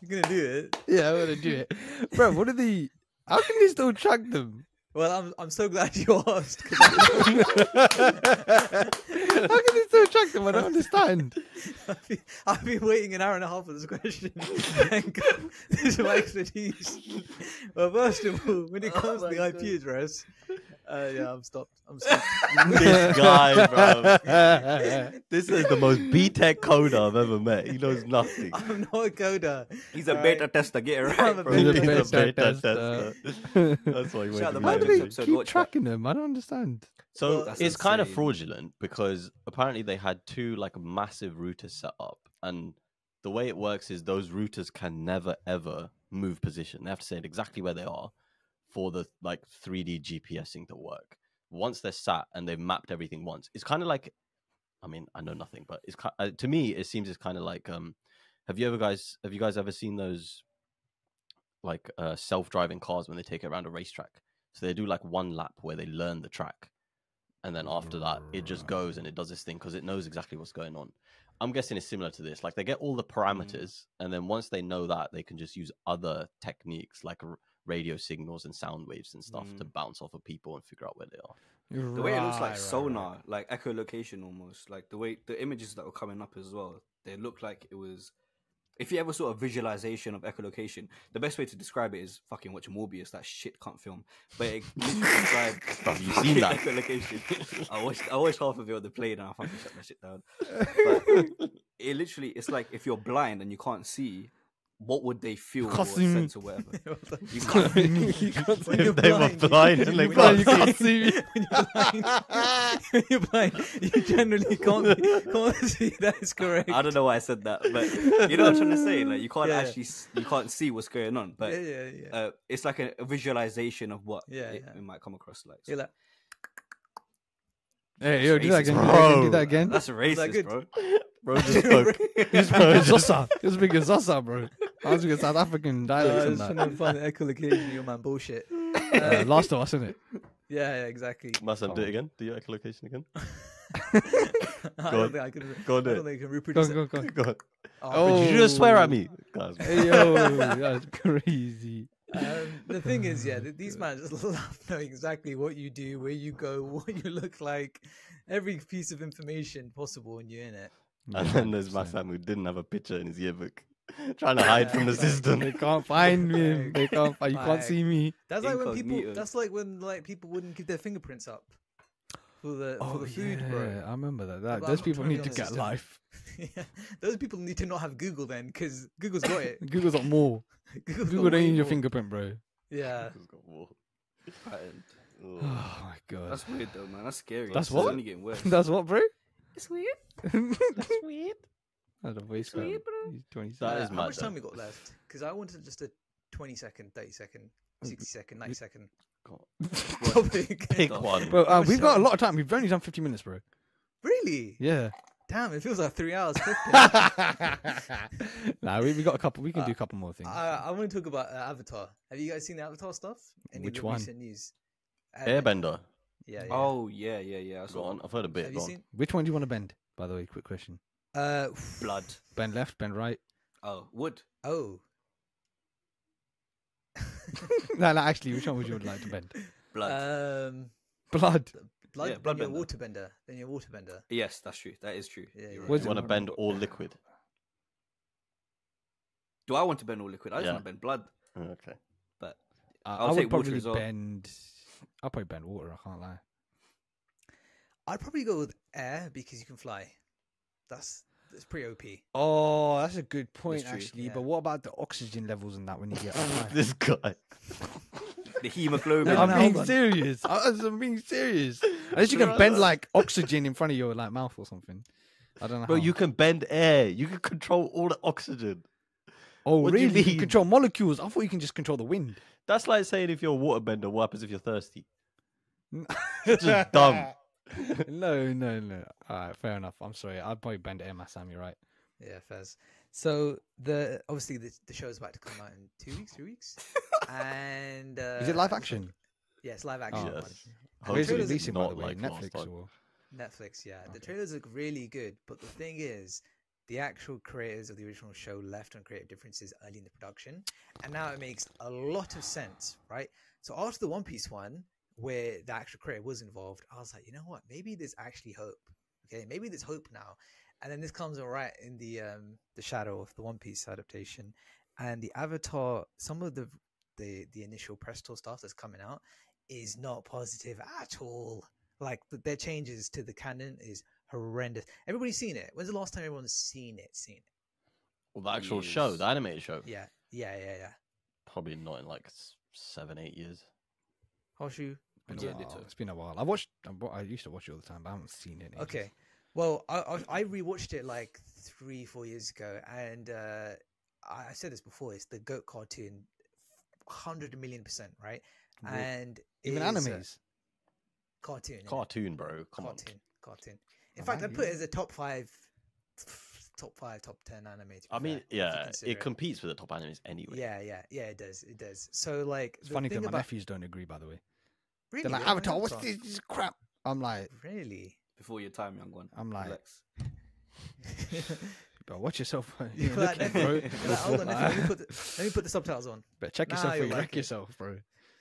You're gonna do it. yeah, I'm gonna do it, bro. What did they? How can they still track them? Well, I'm I'm so glad you asked. 'Cause How can they still track them? I don't understand. I've been, I've been waiting an hour and a half for this question. Thank God. this is my expertise. Well, first of all, when it Oh comes to my the God. IP address, uh, yeah, I'm stopped. I'm stopped. this guy, bro. This is the most BTEC coder I've ever met. He knows nothing. I'm not a coder. He's a Alright. beta tester. Get it I'm right, a bro. He's a He's a beta beta tester. tester. That's why he Shout went out to the How do a they beta episode, keep watch that. tracking them? I don't understand. So Well, That's it's kind of fraudulent because apparently they had two like massive routers set up, and the way it works is those routers can never ever move position. They have to stay exactly where they are for the like 3D GPSing to work. Once they're sat and they've mapped everything once, it's kind of like, I mean, I know nothing, but it's ki- uh, to me it seems it's kind of like, um, have you ever guys have you guys ever seen those like uh, self-driving cars when they take it around a racetrack? So they do like one lap where they learn the track and then after that it just goes and it does this thing because it knows exactly what's going on i'm guessing it's similar to this like they get all the parameters and then once they know that they can just use other techniques like radio signals and sound waves and stuff to Mm. bounce off of people and figure out where they are The way it looks like sonar, like echolocation almost. Like the way the images that were coming up as well, they look like it was. If you ever saw a visualization of echolocation, the best way to describe it is fucking watch Morbius. That shit can't film, but it described. Have you seen that? echolocation? I watched. I watched half of it on the plane, and I fucking shut that shit down. But it literally, it's like if you're blind and you can't see, what would they feel or Can't see me. sense or whatever? You can't. When If they were blind, blind you- and they when Bro, you're you can't can't see me. when you're blind, when you're blind, you generally can't can't see that is correct. I don't know why I said that, but you know what I'm trying to say. Like you can't Yeah. actually, s- you can't see what's going on, but yeah, yeah, yeah. uh, it's like a, a visualization of what Yeah, it, yeah. it might come across like. You're like, Hey, yo, do that Racist, again. Do bro. that again. Do that again. That's racist, good? bro. bro just spoke He's speaking Xhosa. He's speaking Xhosa, bro. I was speaking South African I dialects was and trying that. to find the echolocation, you man, bullshit. Uh, last of Us, isn't it? Yeah, yeah, exactly. Masam, do it again do your echolocation again I Go don't think I can. Go on, do I it. don't think I can Go reproduce on, it. go on, go on. go on Oh, Did you just swear at Oh. me guys Hey, yo, that's crazy. Um, the thing is, yeah, th- these man just love knowing exactly what you do, where you go, what you look like, every piece of information possible when you're in it. and then there's 100%. Masam who didn't have a picture in his yearbook trying to hide from the system They can't find me. They can't. Find, you can't see me. That's like when people. That's like when like people wouldn't give their fingerprints up. for the Oh, for the food, yeah, bro. I remember that. that But those people need to get system. life. yeah, those people need to not have Google then, because Google's got it. Google's got more. Google's got Google don't way need your fingerprint, bro. Yeah, It's got more. Patent. Oh my god. That's weird though, man. That's scary. That's It's what? only getting worse. That's what, bro? it's weird. That's weird. That's a voice weird, code. bro. He's 27. That Uh, how mad, much though. time we got left? Because I wanted just a 20 second, 30 second, 60 second, 90 second God. topic. Pick one. Bro, uh, we've got a lot of time. We've only done 50 minutes, bro. Really? Yeah. Damn, it feels like three hours. 50. nah, we, we got a couple. We can do Uh, a couple more things. I, I want to talk about uh, Avatar. Have you guys seen the Avatar stuff? Any Which of one? Recent news. Uh, Airbender. Yeah, yeah. Oh yeah, yeah, yeah. I Go saw on. I've heard a bit. Have you Go on. seen? Which one do you want to bend? By the way, quick question. Uh, blood. Bend left, bend right. Oh, wood. oh. no, no, actually, which one would you like to bend? Blood. Um, Blood. blood. Yeah, blood then you're bender. Then you're waterbender. yes, that's true. That is true. Yeah, You're yeah. right. You want to bend all liquid? Do I want to bend all liquid? I just Yeah. want to bend blood. Okay. But Uh, I'll I would take water probably bend. I'll probably bend water. I can't lie. I'd probably go with air because you can fly. That's that's pretty OP. Oh, that's a good point, true, actually. yeah. But what about the oxygen levels and that when you get this guy. the hemoglobin. No, I'm no, being serious. I- I'm being serious. Unless you can bend like oxygen in front of your like mouth or something. I don't know. Bro, how. you can bend air. You can control all the oxygen. Oh, what do you really? You can control molecules. I thought you can just control the wind. That's like saying if you're a waterbender, what happens if you're thirsty? just dumb. no, no, no. All right, fair enough. I'm sorry. I'd probably bend air, my Sam. You're right. Yeah, Fez. So the obviously the, the show is about to come out in two weeks, three weeks, and uh, Is it live action? Yeah, live action. Oh, one. Yes. Where's it trailers are releasing, by not the way? like last Netflix time. or? Netflix, yeah. The trailers look really good, but the thing is, the actual creators of the original show left on creative differences early in the production, and now it makes a lot of sense, right? So after the One Piece one, where the actual creator was involved, I was like, you know what? Maybe there's actually hope. Okay, maybe there's hope now. And then this comes all right in the um the shadow of the One Piece adaptation, and the Avatar. Some of the the the initial press tour stuff that's coming out is not positive at all. Like th- their changes to the canon is horrendous. Everybody's seen it. When's the last time everyone's seen it? Seen it? Well, the actual show, the animated show, Yeah, yeah, yeah, yeah. probably not in like seven, eight years. Horseshoe. Been a while. It's been a while. I watched. I used to watch it all the time, but I haven't seen it. in ages. Okay. Well, I, I I rewatched it like three, four years ago, and uh, I I said this before. It's the goat cartoon, hundred million percent, right? And Even it is a animes. cartoon. Cartoon, bro. Come cartoon, cartoon. In fact, man, I put it as a top five, top five, top ten anime. to be on. I mean, fair, yeah, it competes with the top animes anyway. Yeah, yeah, yeah. It does. It does. So like, It's the funny thing because my about nephews don't agree. By the way, really, they're like they Avatar. What's this, this crap? I'm like, Really? Before your time, young one. I'm like- Relax. bro, watch yourself. You're You're like, looking, bro. you're like, hold on, let me put the, let me put the subtitles on. But check yourself you'll you like wreck it. yourself, bro.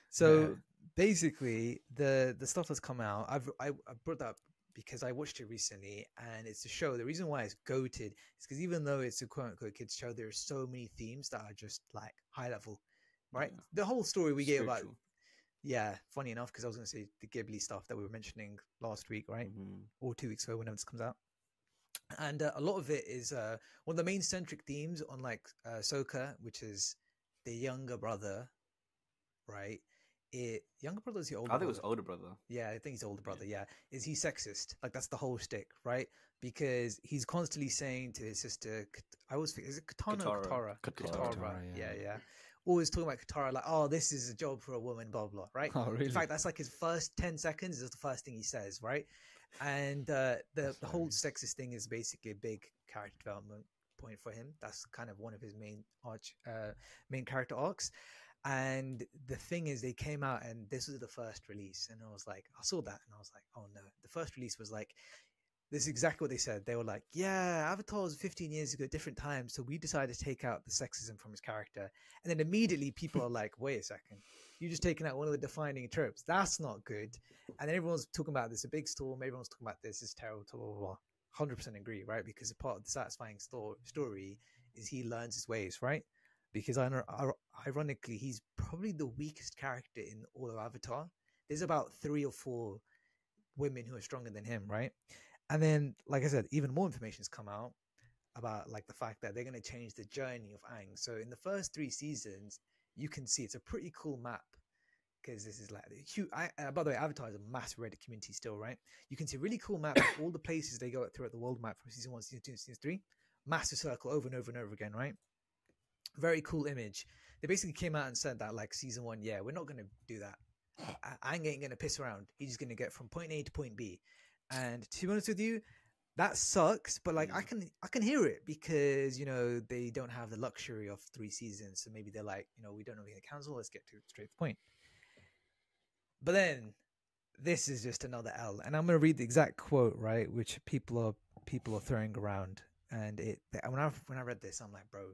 So Yeah. basically, the the stuff that's come out, I've I, I brought that up because I watched it recently, and it's a show. The reason why it's goated is because even though it's a quote unquote kids show, there are so many themes that are just like high level, right? Yeah. The whole story we get about, Spiritual. Yeah, funny enough, because I was going to say the Ghibli stuff that we were mentioning last week, right? Mhm. or two weeks ago whenever this comes out and uh, a lot of it is uh, one of the main centric themes on like uh, Sokka, which is the younger brother, right? It younger brother is the older. I think it was brother? older brother. Yeah, I think he's older brother. Yeah, is he sexist? Like that's the whole stick, right? Because he's constantly saying to his sister, I always think is it Katana or Katara. Katara? Katara. Katara, yeah, yeah. yeah. Always talking about Katara, like, oh, this is a job for a woman, blah blah, right? Oh, really? In fact, that's like his first ten seconds is the first thing he says, right? And uh, the the whole sexist thing is basically a big character development point for him. That's kind of one of his main arch, uh, main character arcs. And the thing is, they came out and this was the first release, and I was like, I saw that, and I was like, oh no. The first release was like, this is exactly what they said. They were like, yeah, Avatar was 15 years ago, different times, so we decided to take out the sexism from his character. And then immediately people are like, wait a second, you just taken out one of the defining tropes. That's not good. And then everyone's talking about this, a big storm. Everyone's talking about this, is terrible, blah, blah, blah. 100% agree, right? Because a part of the satisfying sto- story is he learns his ways, right? Because I ironically, he's probably the weakest character in all of Avatar. There's about three or four women who are stronger than him, right? And then, like I said, even more information has come out about like the fact that they're going to change the journey of Aang. So in the first three seasons, you can see it's a pretty cool map because this is like the huge. I, uh, by the way, Avatar is a massive Reddit community still, right? You can see really cool map of all the places they go throughout the world map from season one, season two, season three. Massive circle over and over and over again, right? Very cool image. They basically came out and said that like season one, yeah, we're not gonna do that. I ain't gonna piss around. He's just gonna get from point A to point B. And to be honest with you, that sucks. But like I mm. can I can hear it because you know they don't have the luxury of three seasons, so maybe they're like, you know, we don't know we can cancel. Let's get to straight to the point. But then this is just another L, and I'm gonna read the exact quote right, which people are people are throwing around, and it when I when I read this, I'm like, bro,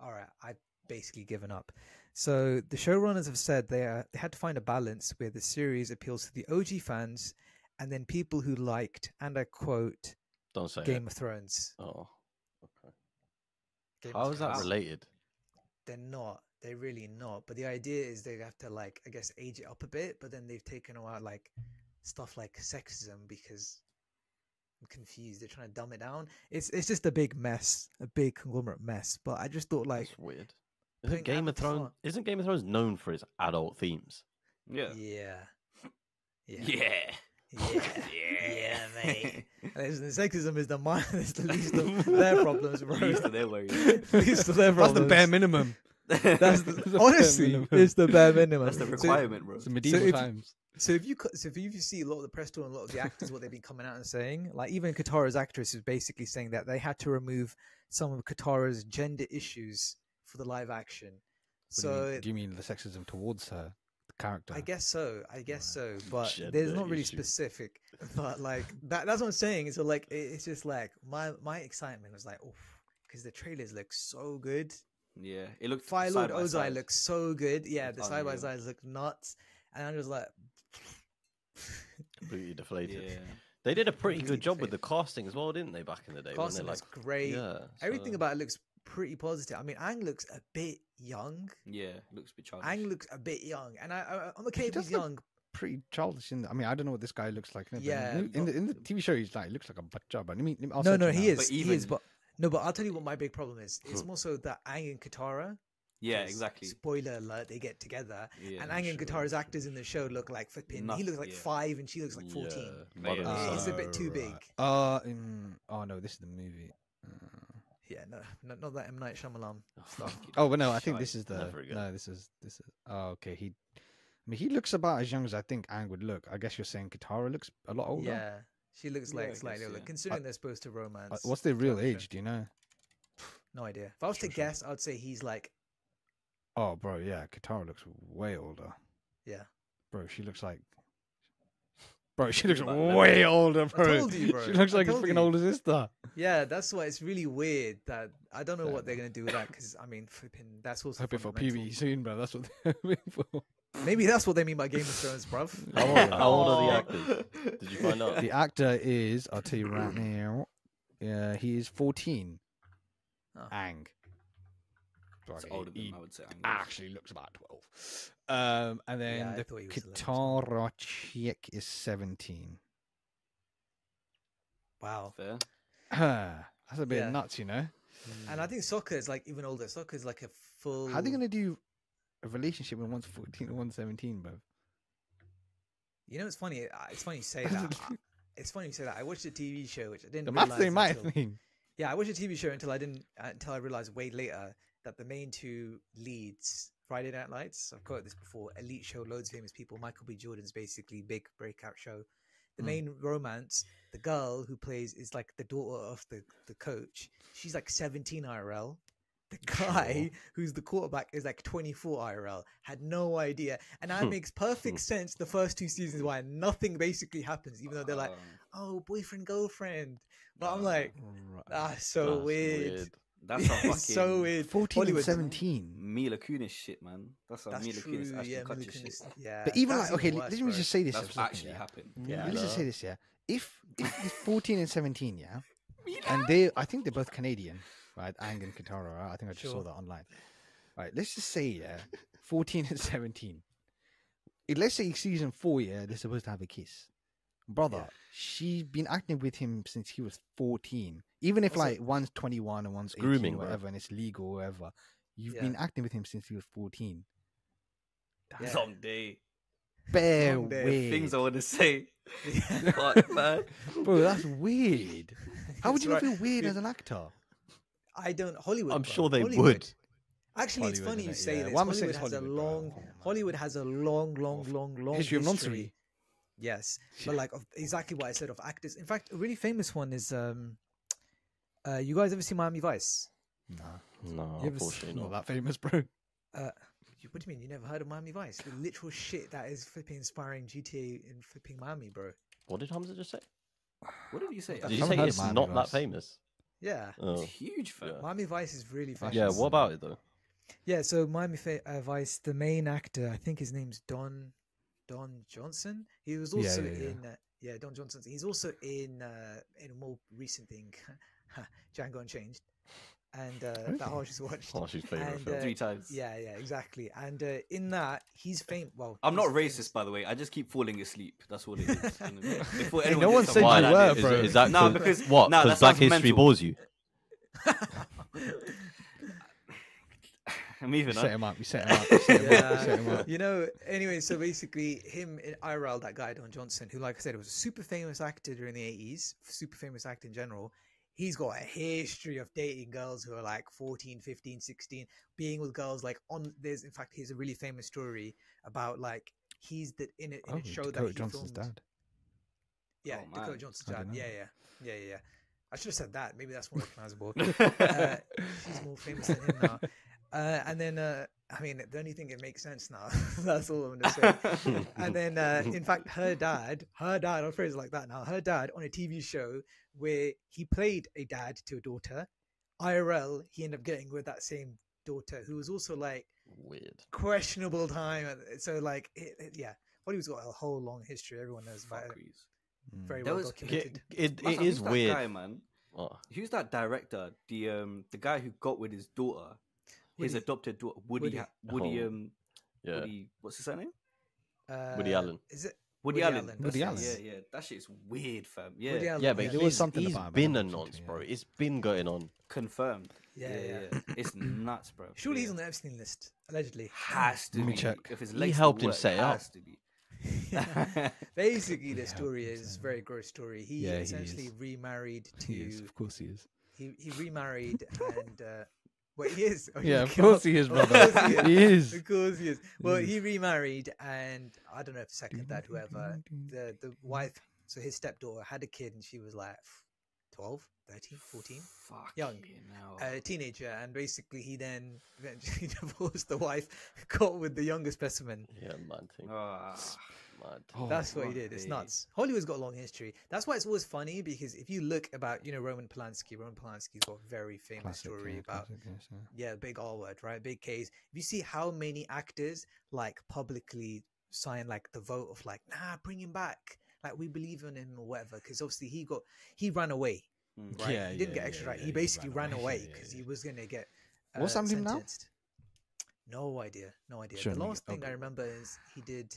all right, I've basically given up. So the showrunners have said they are, they had to find a balance where the series appeals to the OG fans and then people who liked, and I quote, Don't say Game it. of Thrones. Oh, okay. Game How of is that related? They're not. They're really not. But the idea is they have to like, I guess, age it up a bit. But then they've taken out like stuff like sexism because I'm confused. They're trying to dumb it down. It's it's just a big mess, a big conglomerate mess. But I just thought like, That's weird. Isn't Game of Thrones? Isn't Game of Thrones known for its adult themes? Yeah. yeah, yeah, Yeah. Yeah, yeah, mate. Listen, sexism is the mind. It's the least of their problems, bro. Least of their worries. least of their That's problems. the bare minimum. That's the, the bare honestly, minimum. it's the bare minimum. That's the So- requirement, bro. It's the medieval if- times. So if you so if you see a lot of the press tour and a lot of the actors, what they've been coming out and saying, like even Katara's actress is basically saying that they had to remove some of Katara's gender issues for the live action. What do, you So mean, do you mean the sexism towards her the character? I guess so. I guess so. But Gender there's not really issue. specific. But like that, that's what I'm saying. So like it, it's just like my my excitement was like, oh, because the trailers look so good. Yeah. It looked Fire Lord Ozai looks so good. Yeah, the oh, side by sides look nuts, and I'm just like, Completely deflated. Yeah. They did a pretty good job with the casting as well, didn't they? Back in the day, casting Like, great. yeah, Everything about it looks pretty positive. I mean, Aang looks a bit young. Yeah. Looks a bit childish. Aang looks a bit young, and I, I I'm okay if he's young. pretty childish in the, I mean, I don't know what this guy looks like. in Yeah, in, in the in the TV show, he's like looks like a butcher. But I mean, I'll No, no, he now. is. But He is, but no, but I'll tell you what my big problem is. It's more so that Aang and Katara. Yeah, exactly. Spoiler alert: they get together, Yeah, and Aang and sure, Katara's actors in the show look like flipping. Noth- he looks like yeah. five, and she looks like fourteen. Yeah, But yeah, it's a bit too Uh, big. right. Uh, mm, oh no, this is the movie. Uh, Yeah, no, no, not that M Night Shyamalan stuff. oh, but no, I think Shite. this is the no. This is this is. Oh, okay. He, I mean, he looks about as young as I think Aang would look. I guess you're saying Katara looks a lot older. Yeah, she looks Yeah, I like guess, slightly older, yeah. considering they're supposed to romance. Uh, what's their real throughout the age? Do you know? No idea. If I was to Sure, sure. guess, I'd say he's like, Oh, bro, yeah, Katara looks way older. yeah. Bro, she looks like. Bro, she looks About way older, bro. told you, bro. She looks like his told freaking you. older sister. Yeah, that's why it's really weird that I don't know Fair what they're gonna do with that because I mean, flipping, that's also Hoping for fundamental. PvE soon, bro. That's what they're hoping for. Maybe that's what they mean by Game of Thrones, bruv. How old, how old are the Oh. actors? Did you find out? The actor is, I'll tell you right now, yeah, he is 14. Oh. Aang. It's Like, older he than I would say. Aang actually looks about 12. Um, and then Yeah, the thought he was a little Katara chick is 17. Wow. Fair. That's a bit Yeah. nuts, you know? And I think Sokka is like even older. Sokka is like a full. How are they going to do a relationship when one's 14 and one's 17, bro? You know, it's funny. uh, It's funny you say that. It's funny you say that. I watched a TV show which I didn't. The maths realize ain't my until- thing. Yeah, I watched a TV show until I didn't uh, until I realized way later that the main two leads Friday Night Lights. I've quoted this before. Elite show, loads of famous people. Michael B. Jordan's basically big breakout show. The Mm. main romance, the girl who plays is like the daughter of the the coach. She's like 17 IRL. The guy who's the quarterback is like 24 IRL. Had no idea, and that makes perfect sense. The first two seasons why nothing basically happens, even though they're like, Um, "Oh, boyfriend, girlfriend," but I'm Uh, like, ah, so That's weird. That's a fucking so weird. 14 and Hollywood- 17. Mila Kunis shit, man. That's a That's Mila true. Kunis, Ashton yeah, Kutcher Mila shit. Yeah. But even that's like, okay, even let me bro. just say this. That's for a second, actually yeah. happened. Mm. Yeah. Let's just say this, yeah. If if it's 14 and 17, yeah, and they, I think they're both Canadian, right? Aang and Katara. Right? I think I just saw that online. Right, let's just say, yeah, 14 and 17. Let's say season four, yeah, they're supposed to have a kiss. Brother, Yeah. she's been acting with him since he was 14. Even if Also- like one's 21 and one's 18 grooming, or bro. whatever, and it's legal or whatever, you've Yeah. been acting with him since he was 14. That's Yeah. long day. Bare Long day. weird. Things I want to say. Yeah. Fuck, man. Bro, that's weird. How would It's you not right. feel weird as an actor? I don't Hollywood. I'm bro. sure they Hollywood. would. Actually, it's Hollywood, funny you say Yeah. this. Why am I saying Hollywood has a Hollywood, bro? long. Oh. Hollywood has a long, long, Of long, long history of history. Nonsense. Yes, but like of exactly what I said of actors. In fact, a really famous one is um, uh, you guys ever see Miami Vice? Nah. No, You ever s- unfortunately not not. that famous, bro. Uh, you- what do you mean you never heard of Miami Vice? The literal shit that is flipping inspiring GTA in flipping Miami, bro. What did Hamzah just say? What did you say? Did Did you say it's Miami not that famous? Yeah, It's Oh. huge, fam. Yeah. Miami Vice is really famous. Yeah, what about it though? Yeah, so Miami Fa- uh, Vice, the main actor, I think his name's Don Don Johnson. He was also yeah, yeah. in uh, yeah Don Johnson. He's also in uh, in a more recent thing, Django Unchained, and uh, that I just watched. She's favorite And, film. uh, Three times. Yeah, yeah, exactly. And uh, in that, he's famous. Well, I'm not he's racist, by the way. I just keep falling asleep. That's what it is. Before Hey, no gets one some said you were, ideas. is, bro. is that Nah, 'cause- because- what? Because that Black History mental. bores you. I'm moving We set on. him up. We set him up. We set him up. We Yeah. set him up. you know, anyway, so basically, him in IRL, that guy Don Johnson, who, like I said, was a super famous actor during the eighties, super famous actor in general. He's got a history of dating girls who are like 14, 15, 16, being with girls like on. There's, in fact, here's a really famous story about like he's the in a, in Oh, a show Dakota that he Johnson's filmed. dad. Yeah, Oh, Dakota. Johnson's dad. Yeah, yeah, yeah, yeah, yeah. I should have said that. Maybe that's more recognizable. uh, she's more famous than him now. Uh, and then, uh, I mean, the only thing it makes sense now. that's all I'm gonna say. and then, uh, in fact, her dad, her dad, I'll phrase it like that now. Her dad on a TV show where he played a dad to a daughter. IRL, he ended up getting with that same daughter who was also like Weird. questionable time. So like, it, it- yeah, Hollywood's got a whole long history. Everyone knows about it. Fuckeries. Mm. Very There well was- documented. It, it, Man, it who's is that weird. guy, man. Oh, Who's that director? The um the guy who got with his daughter, his adopted daughter, Woody. Woody. Ha- Woody. Oh, um. yeah. Woody. What's his surname? Woody Uh, Allen. Is it? Woody, Woody Allen. Allen, that's Woody it, Allen. Yeah, yeah. That shit's weird, fam. Yeah. Woody Allen, Yeah, but yeah. There was he's, something he's about him, been I a watched it, nonce, yeah. bro. It's been going on. Confirmed. Yeah, yeah, yeah. yeah. It's nuts, bro. Surely he's on the Epstein list, allegedly. Has to Let me be. check. If his He helped still him work, set it up. has to be. Basically, the story is a very gross story. He Yeah, he is. remarried to He is, of course he is. he he remarried and uh, wait he is Oh, Yeah, of course he is, of brother. course he is. He is. Of course he is. Well, he remarried, and I don't know if second, third, whoever the the wife, so his stepdaughter had a kid, and she was like 12, 13, 14, Fuck Young. now. a teenager, and basically he then eventually divorced the wife, got with the younger specimen. Yeah, mad thing. Ah. Mad. Oh, That's what he did. It's nuts. Hollywood's got a long history. That's why it's always funny because if you look about, you know, Roman Polanski, Roman Polanski's got a very famous Classic, story yeah, about, classic, yes, yeah. yeah, big R word, right? Big case. If you see how many actors like publicly sign like the vote of like, nah, bring him back. Like we believe in him or whatever. Because obviously he got, he ran away, Mm. right? Yeah, he didn't yeah, get extra yeah, right. yeah, He he basically ran ran away. away Yeah, because yeah, he was going to get uh, What's happened to him now? No idea. No idea. Shouldn't the last get- thing I remember is he did the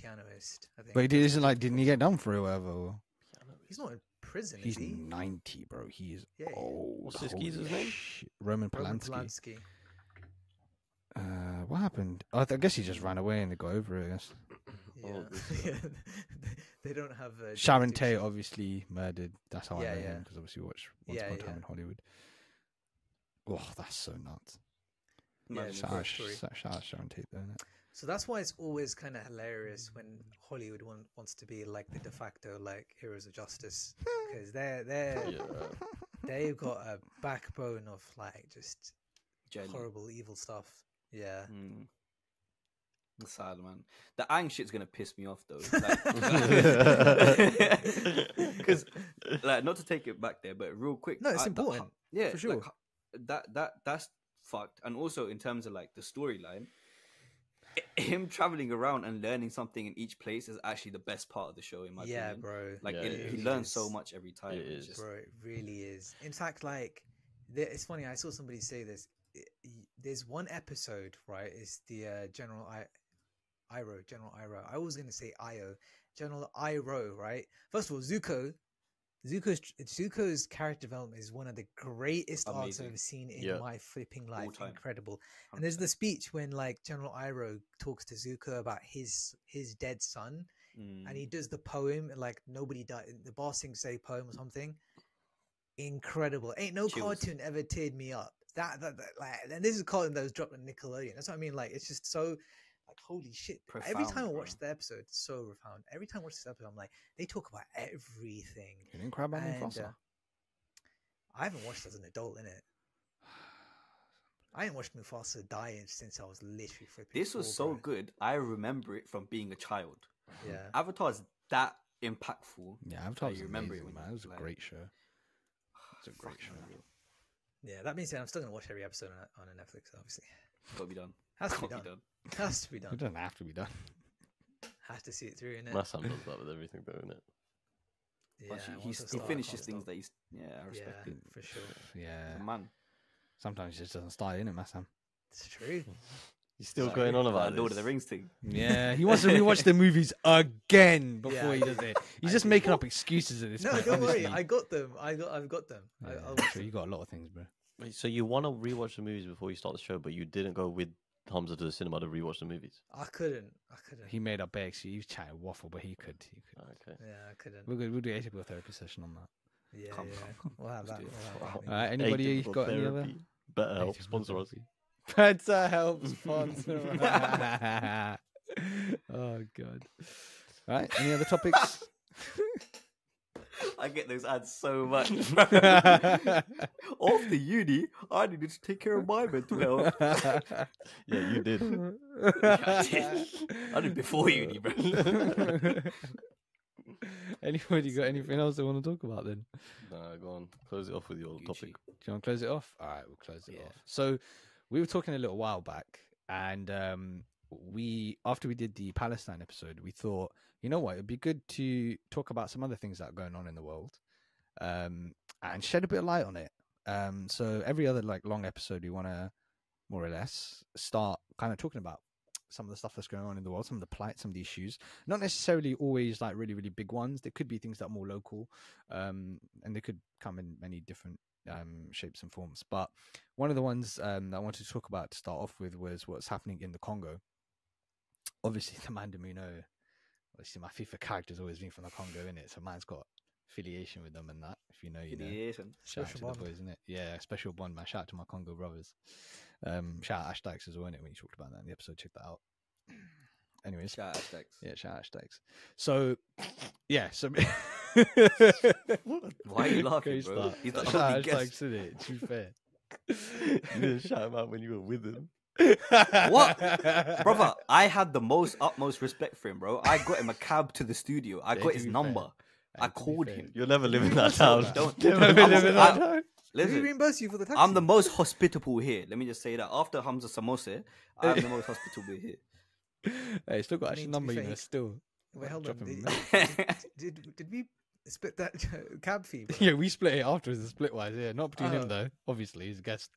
pianist. I think. But he did, isn't like, didn't he get done for it or whatever? or- He's not in prison, He's is he? 90, bro. He is Yeah, yeah. old. What's this holy geezer's name? shit. Roman Roman Polanski. Polanski. Uh, what happened? I, th- I guess he just ran away and they got over it. I guess. Yeah. Oh, this Yeah, they don't have uh, Sharon jurisdiction. Tate obviously murdered. That's how Yeah, I know yeah. him because obviously we watched Once Yeah, Upon a Time in Hollywood. Oh, that's so nuts. Yeah, Imagine it's a Shout out, shout shout out Sharon Tate there. Innit? So that's why it's always kind of hilarious when Hollywood want, wants to be like the de facto like heroes of justice because they're they're Yeah. they've got a backbone of like just Jelly. horrible evil stuff. Yeah. Mm. That's sad, man. The Aang shit's gonna piss me off though. Because, like, not to take it back there, but real quick. No, it's I- the- important, yeah, for sure. h- that that that's fucked. And also in terms of like the storyline, i- him traveling around and learning something in each place is actually the best part of the show, in my Yeah, opinion. bro. Like Yeah, it, it he really learns so much every time. It's just- Bro, it really is. In fact, like, there, it's funny. I saw somebody say this. I- y- There's one episode, right? It's the uh, General I, Iroh, General Iroh. I was gonna say Io, General Iroh, right? First of all, Zuko, Zuko's Zuko's character development is one of the greatest arcs I've ever seen in Yeah. my flipping life. Incredible. And there's the speech when like General Iroh talks to Zuko about his his dead son, Mm. and he does the poem and like nobody died. The boss sings say poem or something. Incredible. Ain't no Chills. cartoon ever teared me up. That, that, that like, and this is a cartoon that was dropped on Nickelodeon. That's what I mean. Like, it's just so like holy shit. Every Profound, time I bro. watch the episode, it's so profound. Every time I watch this episode, I'm like, they talk about everything. You didn't cry about And, Mufasa. uh, I haven't watched as an adult in it. I haven't watched Mufasa die since I was literally flipping. This was so bro. good. I remember it from being a child. Yeah. Avatar's that impactful. yeah, Avatar was you remember it amazing, when man. It was a like- great show. It's a great show. unreal. Yeah, that means that I'm still gonna watch every episode on, on a Netflix. Obviously, Gotta be done. Has to be Gotta done. be Has to be It done. doesn't have to be done. Has to see it through, innit? Massam does that with everything, though, isn't it? Yeah, Once you- he's, he start, finishes things stop. that he's yeah, I respect yeah, it. for sure. Yeah. The man. Sometimes it just doesn't start in it, Massam. It's true. He's still Like, going on that about Lord of the Rings thing. Yeah, he wants to rewatch the movies again before Yeah. he does it. He's I just do. making up excuses at this No, point. don't worry. I got them. I got. I've got them. I, Yeah, I'll sure, them. you got a lot of things, bro. Wait, So you want to rewatch the movies before you start the show, but you didn't go with Hamzah to the cinema to rewatch the movies. I couldn't. I couldn't. He made up bare excuses. He was chatting waffle, but he could. He could. Okay. Yeah, I couldn't. We're good. We'll do a typical therapy session on that. Yeah, Come, yeah. come, come. We'll have Let's that. We'll have that. All right. Anybody Atypical got any other? BetterHelp sponsor us. therapy. BetterHelp sponsor. oh god. All right. Any other topics? I get those ads so much. After uni, I needed to take care of my mental health. Yeah, you did. I did. I did before uni, bro. Anybody got anything else they want to talk about then? Nah, go on. Close it off with your Gucci. Do you want to close it off? All right, we'll close it Yeah. off. So we were talking a little while back, and um, we after we did the Palestine episode, we thought, you know what, it'd be good to talk about some other things that are going on in the world, um, and shed a bit of light on it. Um, so every other like long episode, we want to more or less start kind of talking about some of the stuff that's going on in the world, some of the plight, some of the issues. Not necessarily always like really, really big ones. There could be things that are more local, um, and they could come in many different um, shapes and forms. But one of the ones um, I wanted to talk about to start off with was what's happening in the Congo. Obviously, the man Demuno, obviously my FIFA character's always been from the Congo, in it, so mine's got affiliation with them and that. If you know, you know. Affiliation. Shout out Special to bond. the boys, isn't it? Yeah, special bond, man. Shout out to my Congo brothers. Um, shout out Ash Dykes as well, innit? When you talked about that in the episode, check that out. Anyways, Shout out hashtags. yeah, shout out Ash Dykes. So, yeah, so. Why are you laughing, Great bro? start. He's the Shout only out Ash guest. Dykes, innit? To be fair. you didn't shout him out when you were with him. What? Brother, I had the most utmost respect for him, bro. I got him a cab to the studio. I Yeah, got his number. fair. I And to be called him. You'll never live in that town. don't- Never I'm- live in I'm- that town. Did we reimburse you for the taxi? I'm the most hospitable here. Let me just say that. After Hamzah Samose, I'm the most hospitable here. Hey, still got I Ash's mean, to be number, you know, still. Wait, hold Drop on. Did, did, did, did we split that cab fee? Bro? Yeah, we split it afterwards, the Splitwise. Yeah, not between Oh. him though. Obviously, he's a guest.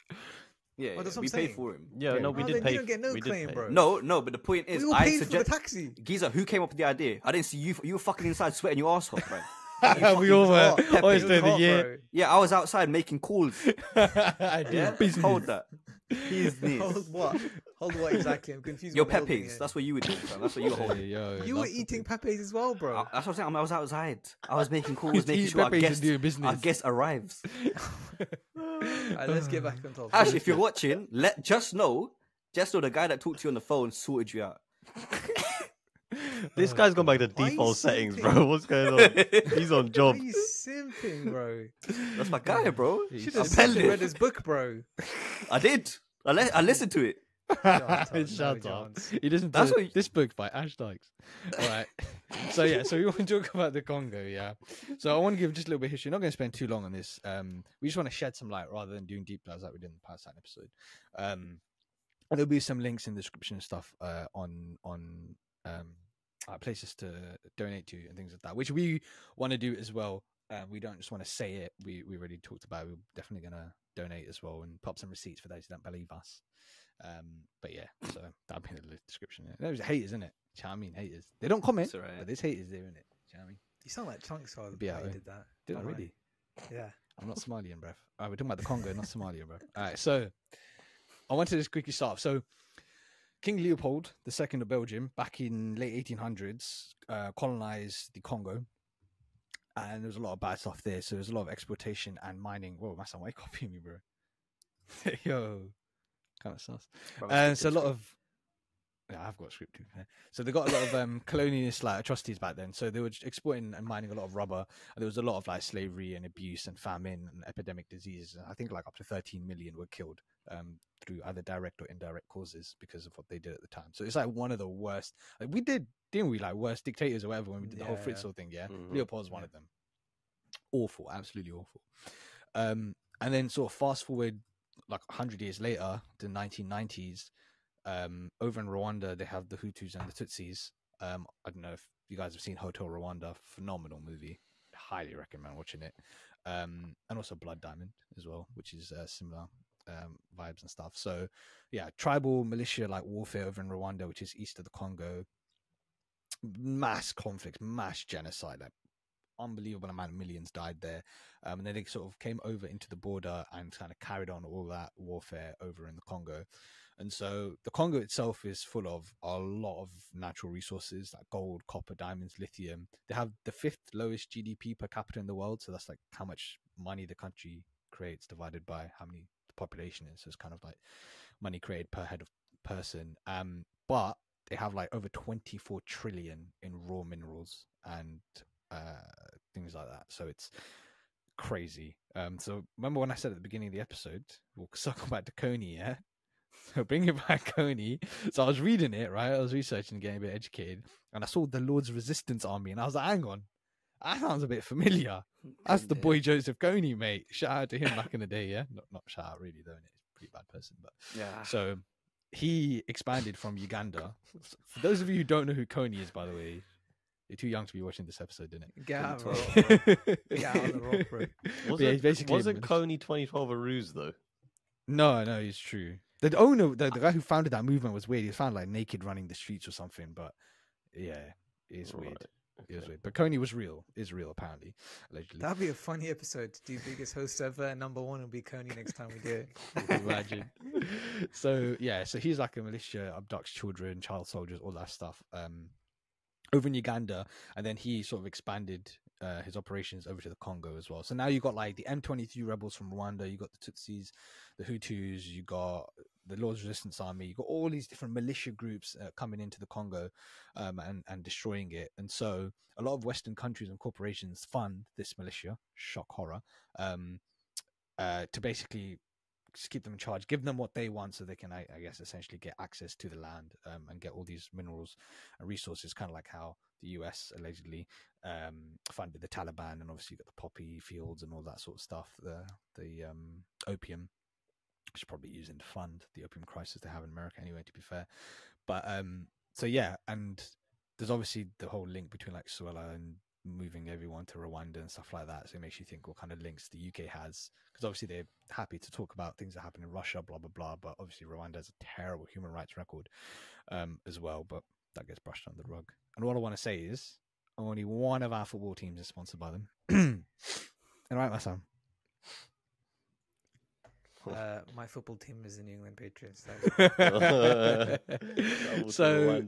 Yeah, Well, yeah, what we I'm paid saying. for him. Yeah, Yeah, no, we Oh, did then you pay. don't get no we did claim, pay. bro. No, no, but the point is, we all I paid for the taxi. Giza, who came up with the idea? I didn't see you. You were fucking inside sweating your ass off, bro. we all were. Hot. It Always was doing the hot, year. Yeah, I was outside making calls. I did Yeah, business. hold that. Business. Hold what? Hold what exactly? I'm confused. Your what we're Pepes. That's what you were doing, fam. That's what you were holding. yo, You were eating thing. Pepes as well, bro. I- That's what I'm saying. I was outside. I was making calls, making sure our Pepes and guest, doing our guest arrives. Alright, let's get back on topic. Ash, if you're watching, let just know, just know the guy that talked to you on the phone sorted you out. This guy's gone back to Why are you default settings, simping? bro. What's going on? He's on Why job. are you simping, bro? That's my guy, bro. He's Should I'm have telling read his book, bro. I did. I, le- I listened to it. Shut up, Shut no up. chance. He doesn't. That's That's what you- this book by Ash Dykes. All right. so yeah, so we want to talk about the Congo, yeah. So I want to give just a little bit of history. Not going to spend too long on this. Um, we just want to shed some light rather than doing deep dives like we did in the past time episode. Um, and there'll be some links in the description and stuff uh, on on um, uh, places to donate to and things like that, which we want to do as well. Uh, we don't just want to say it. We we already talked about. It. We're definitely going to donate as well and pop some receipts for those who don't believe us. Um, but yeah, so that'll be in the description. Yeah. There's haters, isn't it? Do you know I mean? Haters. They don't comment, It's alright. but there's haters there, isn't it? Do you know I mean? You sound like Chunkz while Be while out, you eh? did that. Did I really? Yeah. I'm not Somalian, bruv. All right, we're talking about the Congo, not Somalia, bro. All right, so I wanted to just quickly start. off. So King Leopold II of Belgium, back in late 1800s, uh, colonized the Congo, and there was a lot of bad stuff there. So there's a lot of exploitation and mining. Whoa, Massa, why you copying me, bro? Yo, kind of sus. And so a lot of yeah, I've got a script too. So they got a lot of um, colonialist like atrocities back then. So they were exploiting and mining a lot of rubber. And there was a lot of like slavery and abuse and famine and epidemic diseases. I think like up to 13 million were killed um, through either direct or indirect causes because of what they did at the time. So it's like one of the worst. Like we did, didn't we? Like worst dictators or whatever when we did the whole Yeah. Fritzl thing. Yeah, Mhm. Leopold's one Yeah. of them. Awful, absolutely awful. Um, and then sort of fast forward like 100 years later, the 1990s, um, over in Rwanda, they have the Hutus and the Tutsis. Um, I don't know if you guys have seen Hotel Rwanda, phenomenal movie. Highly recommend watching it. Um, and also Blood Diamond as well, which is uh, similar um, vibes and stuff. So, yeah, tribal militia like warfare over in Rwanda, which is east of the Congo. Mass conflicts, mass genocide, like unbelievable amount of millions died there. Um, and then they sort of came over into the border and kind of carried on all that warfare over in the Congo. And so the Congo itself is full of a lot of natural resources like gold, copper, diamonds, lithium. They have the fifth lowest GDP per capita in the world. So that's like how much money the country creates divided by how many population is. So it's kind of like money created per head of person. Um, but they have like over 24 trillion in raw minerals and uh, things like that. So it's crazy. Um, so remember when I said at the beginning of the episode, we'll circle back to Kony, yeah? So bringing back Kony. So I was reading it, right? I was researching, getting a bit educated, and I saw the Lord's Resistance Army, and I was like, hang on, that sounds a bit familiar. That's the boy Joseph Kony, mate. Shout out to him back in the day, yeah? Not, not shout out, really, though, innit? He's a pretty bad person, but Yeah. so he expanded from Uganda. For those of you who don't know who Kony is, by the way, you're too young to be watching this episode, didn't Get out of the rock, bro. it? Get out of the rock, bro. But Was yeah, basically wasn't militia- Kony 2012 a ruse though? No, no, it's true. The owner, the, the guy who founded that movement was weird. He was found like naked running the streets or something. But yeah, it's weird. Right, It was weird. But Kony was real. Is real apparently, allegedly. That'd be a funny episode to do. Biggest host ever. Number one will be Kony next time we do it. Imagine. so yeah, so he's like a militia, abducts children, child soldiers, all that stuff. Um, over in Uganda, and then he sort of expanded uh, his operations over to the Congo as well. So now you've got like the M23 rebels from Rwanda, you got the Tutsis, the Hutus, you got the Lord's Resistance Army, You've got all these different militia groups uh, coming into the Congo um, and and destroying it. And so a lot of Western countries and corporations fund this militia, shock horror, um, uh, to basically just keep them in charge, give them what they want, so they can, I, I guess, essentially get access to the land um, and get all these minerals and resources. Kind of like how the US allegedly um, funded the Taliban, and obviously you've got the poppy fields and all that sort of stuff. The the um, opium, which is probably using to fund the opium crisis they have in America, anyway. To be fair, but um, so yeah, and there's obviously the whole link between like Suella and moving everyone to Rwanda and stuff like that. So it makes you think what kind of links the UK has, because obviously they're happy to talk about things that happen in Russia, blah blah blah. But obviously Rwanda has a terrible human rights record um, as well. But that gets brushed under the rug. And all I want to say is, only one of our football teams is sponsored by them. and right, my son. Uh, my football team is the New England Patriots. So,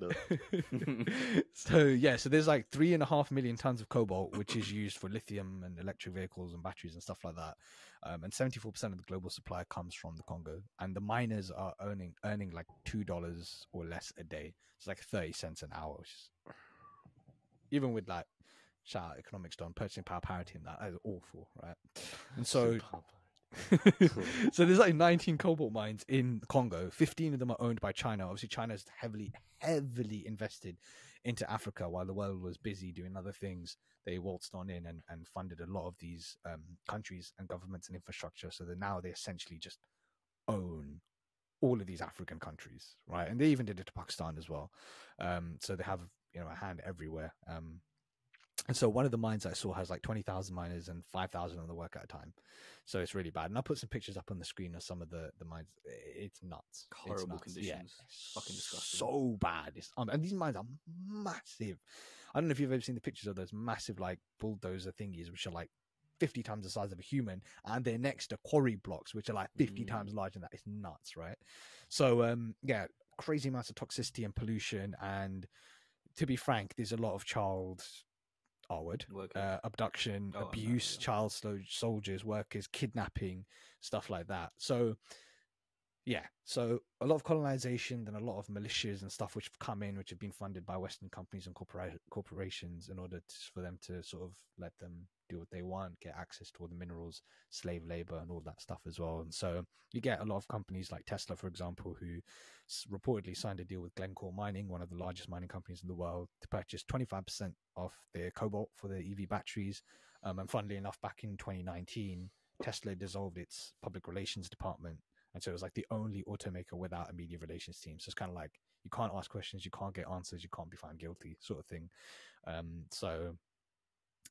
so yeah, so there's like three and a half million tons of cobalt, which is used for lithium and electric vehicles and batteries and stuff like that. Um, and 74% of the global supply comes from the Congo, and the miners are earning earning like two dollars or less a day. It's like 30 cents an hour, is even with like shout out economics done purchasing power parity and that, that is awful, right? And so so there's like 19 cobalt mines in Congo. 15 of them are owned by China. Obviously, China's heavily, heavily invested into Africa while the world was busy doing other things. They waltzed on in and, and funded a lot of these um, countries and governments and infrastructure. So that now they essentially just own all of these African countries, right? And they even did it to Pakistan as well. Um, so they have you know a hand everywhere. Um, And so one of the mines I saw has like 20,000 miners and 5,000 on the work at a time. So it's really bad. And I'll put some pictures up on the screen of some of the, the mines. It's nuts. It's Horrible nuts. Yeah, conditions. it's Fucking disgusting. So bad. It's, um, and these mines are massive. I don't know if you've ever seen the pictures of those massive like bulldozer thingies, which are like 50 times the size of a human. And they're next to quarry blocks, which are like 50 Mm. times larger than that. It's nuts, right? So, um, yeah, crazy amounts of toxicity and pollution. And to be frank, there's a lot of child R word, uh, abduction, Oh, no, abuse, yeah. child soldiers, workers, kidnapping, stuff like that. So, yeah, so a lot of colonization, then a lot of militias and stuff which have come in, which have been funded by Western companies and corpora- corporations in order to, for them to sort of let them do what they want, get access to all the minerals, slave labor, and all that stuff as well. And so you get a lot of companies like Tesla, for example, who reportedly signed a deal with Glencore Mining, one of the largest mining companies in the world, to purchase 25% of their cobalt for their EV batteries. Um, and funnily enough, back in 2019, Tesla dissolved its public relations department. And so it was like the only automaker without a media relations team. So it's kind of like you can't ask questions, you can't get answers, you can't be found guilty, sort of thing. Um, so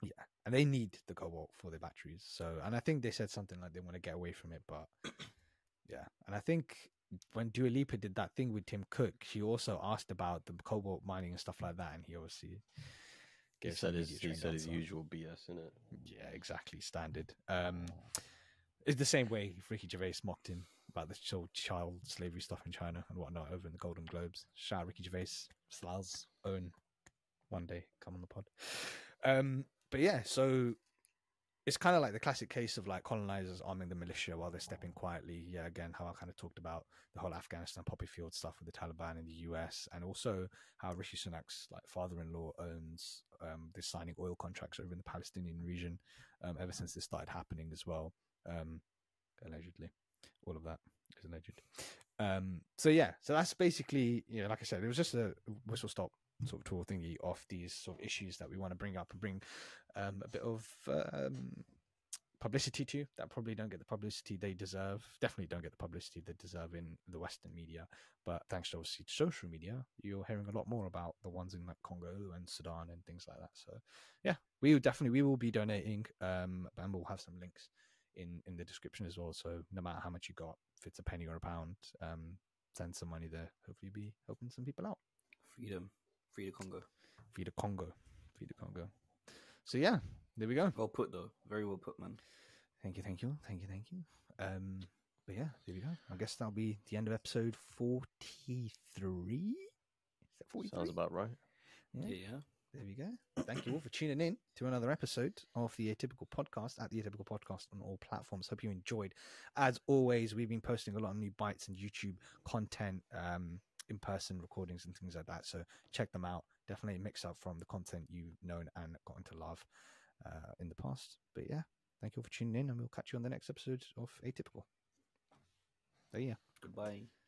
yeah, and they need the cobalt for their batteries. So, and I think they said something like they want to get away from it, but yeah, and I think when Dua Lipa did that thing with Tim Cook, she also asked about the cobalt mining and stuff like that, and he obviously He said his, he said his usual BS in it. Yeah, exactly. Standard. Um, it's the same way Ricky Gervais mocked him about the whole child slavery stuff in China and whatnot over in the Golden Globes. Shout out Ricky Gervais, Slal's own. One day, come on the pod. Um, but yeah, so it's kind of like the classic case of like colonizers arming the militia while they're stepping quietly. Yeah, again, how I kind of talked about the whole Afghanistan poppy field stuff with the Taliban in the US, and also how Rishi Sunak's like father-in-law owns um, this signing oil contracts over in the Palestinian region um, ever since this started happening as well. Um, allegedly, all of that is alleged. Um, so yeah, so that's basically you know, like I said, it was just a whistle stop sort of tour thingy off these sort of issues that we want to bring up and bring um, a bit of um, publicity to that probably don't get the publicity they deserve. Definitely don't get the publicity they deserve in the Western media. But thanks to obviously social media, you're hearing a lot more about the ones in like Congo and Sudan and things like that. So yeah, we will definitely we will be donating, um, and we'll have some links in in the description as well. So no matter how much you got, if it's a penny or a pound, um, send some money there. Hopefully, be helping some people out. Freedom. Free the Congo. Feed the Congo, feed the Congo. So yeah, there we go. Well put though. Very well put, man. Thank you, thank you, thank you, thank you. Um, but yeah, there we go. I guess that'll be the end of episode forty-three. Forty-three? Sounds about right. Yeah. Yeah, yeah. There we go. Thank you all for tuning in to another episode of the Atypical Podcast at the Atypical Podcast on all platforms. Hope you enjoyed. As always, we've been posting a lot of new bites and YouTube content, um, in person recordings and things like that. So check them out. Definitely mix up from the content you've known and gotten to love uh, in the past. But yeah, thank you all for tuning in, and we'll catch you on the next episode of Atypical. There you Goodbye.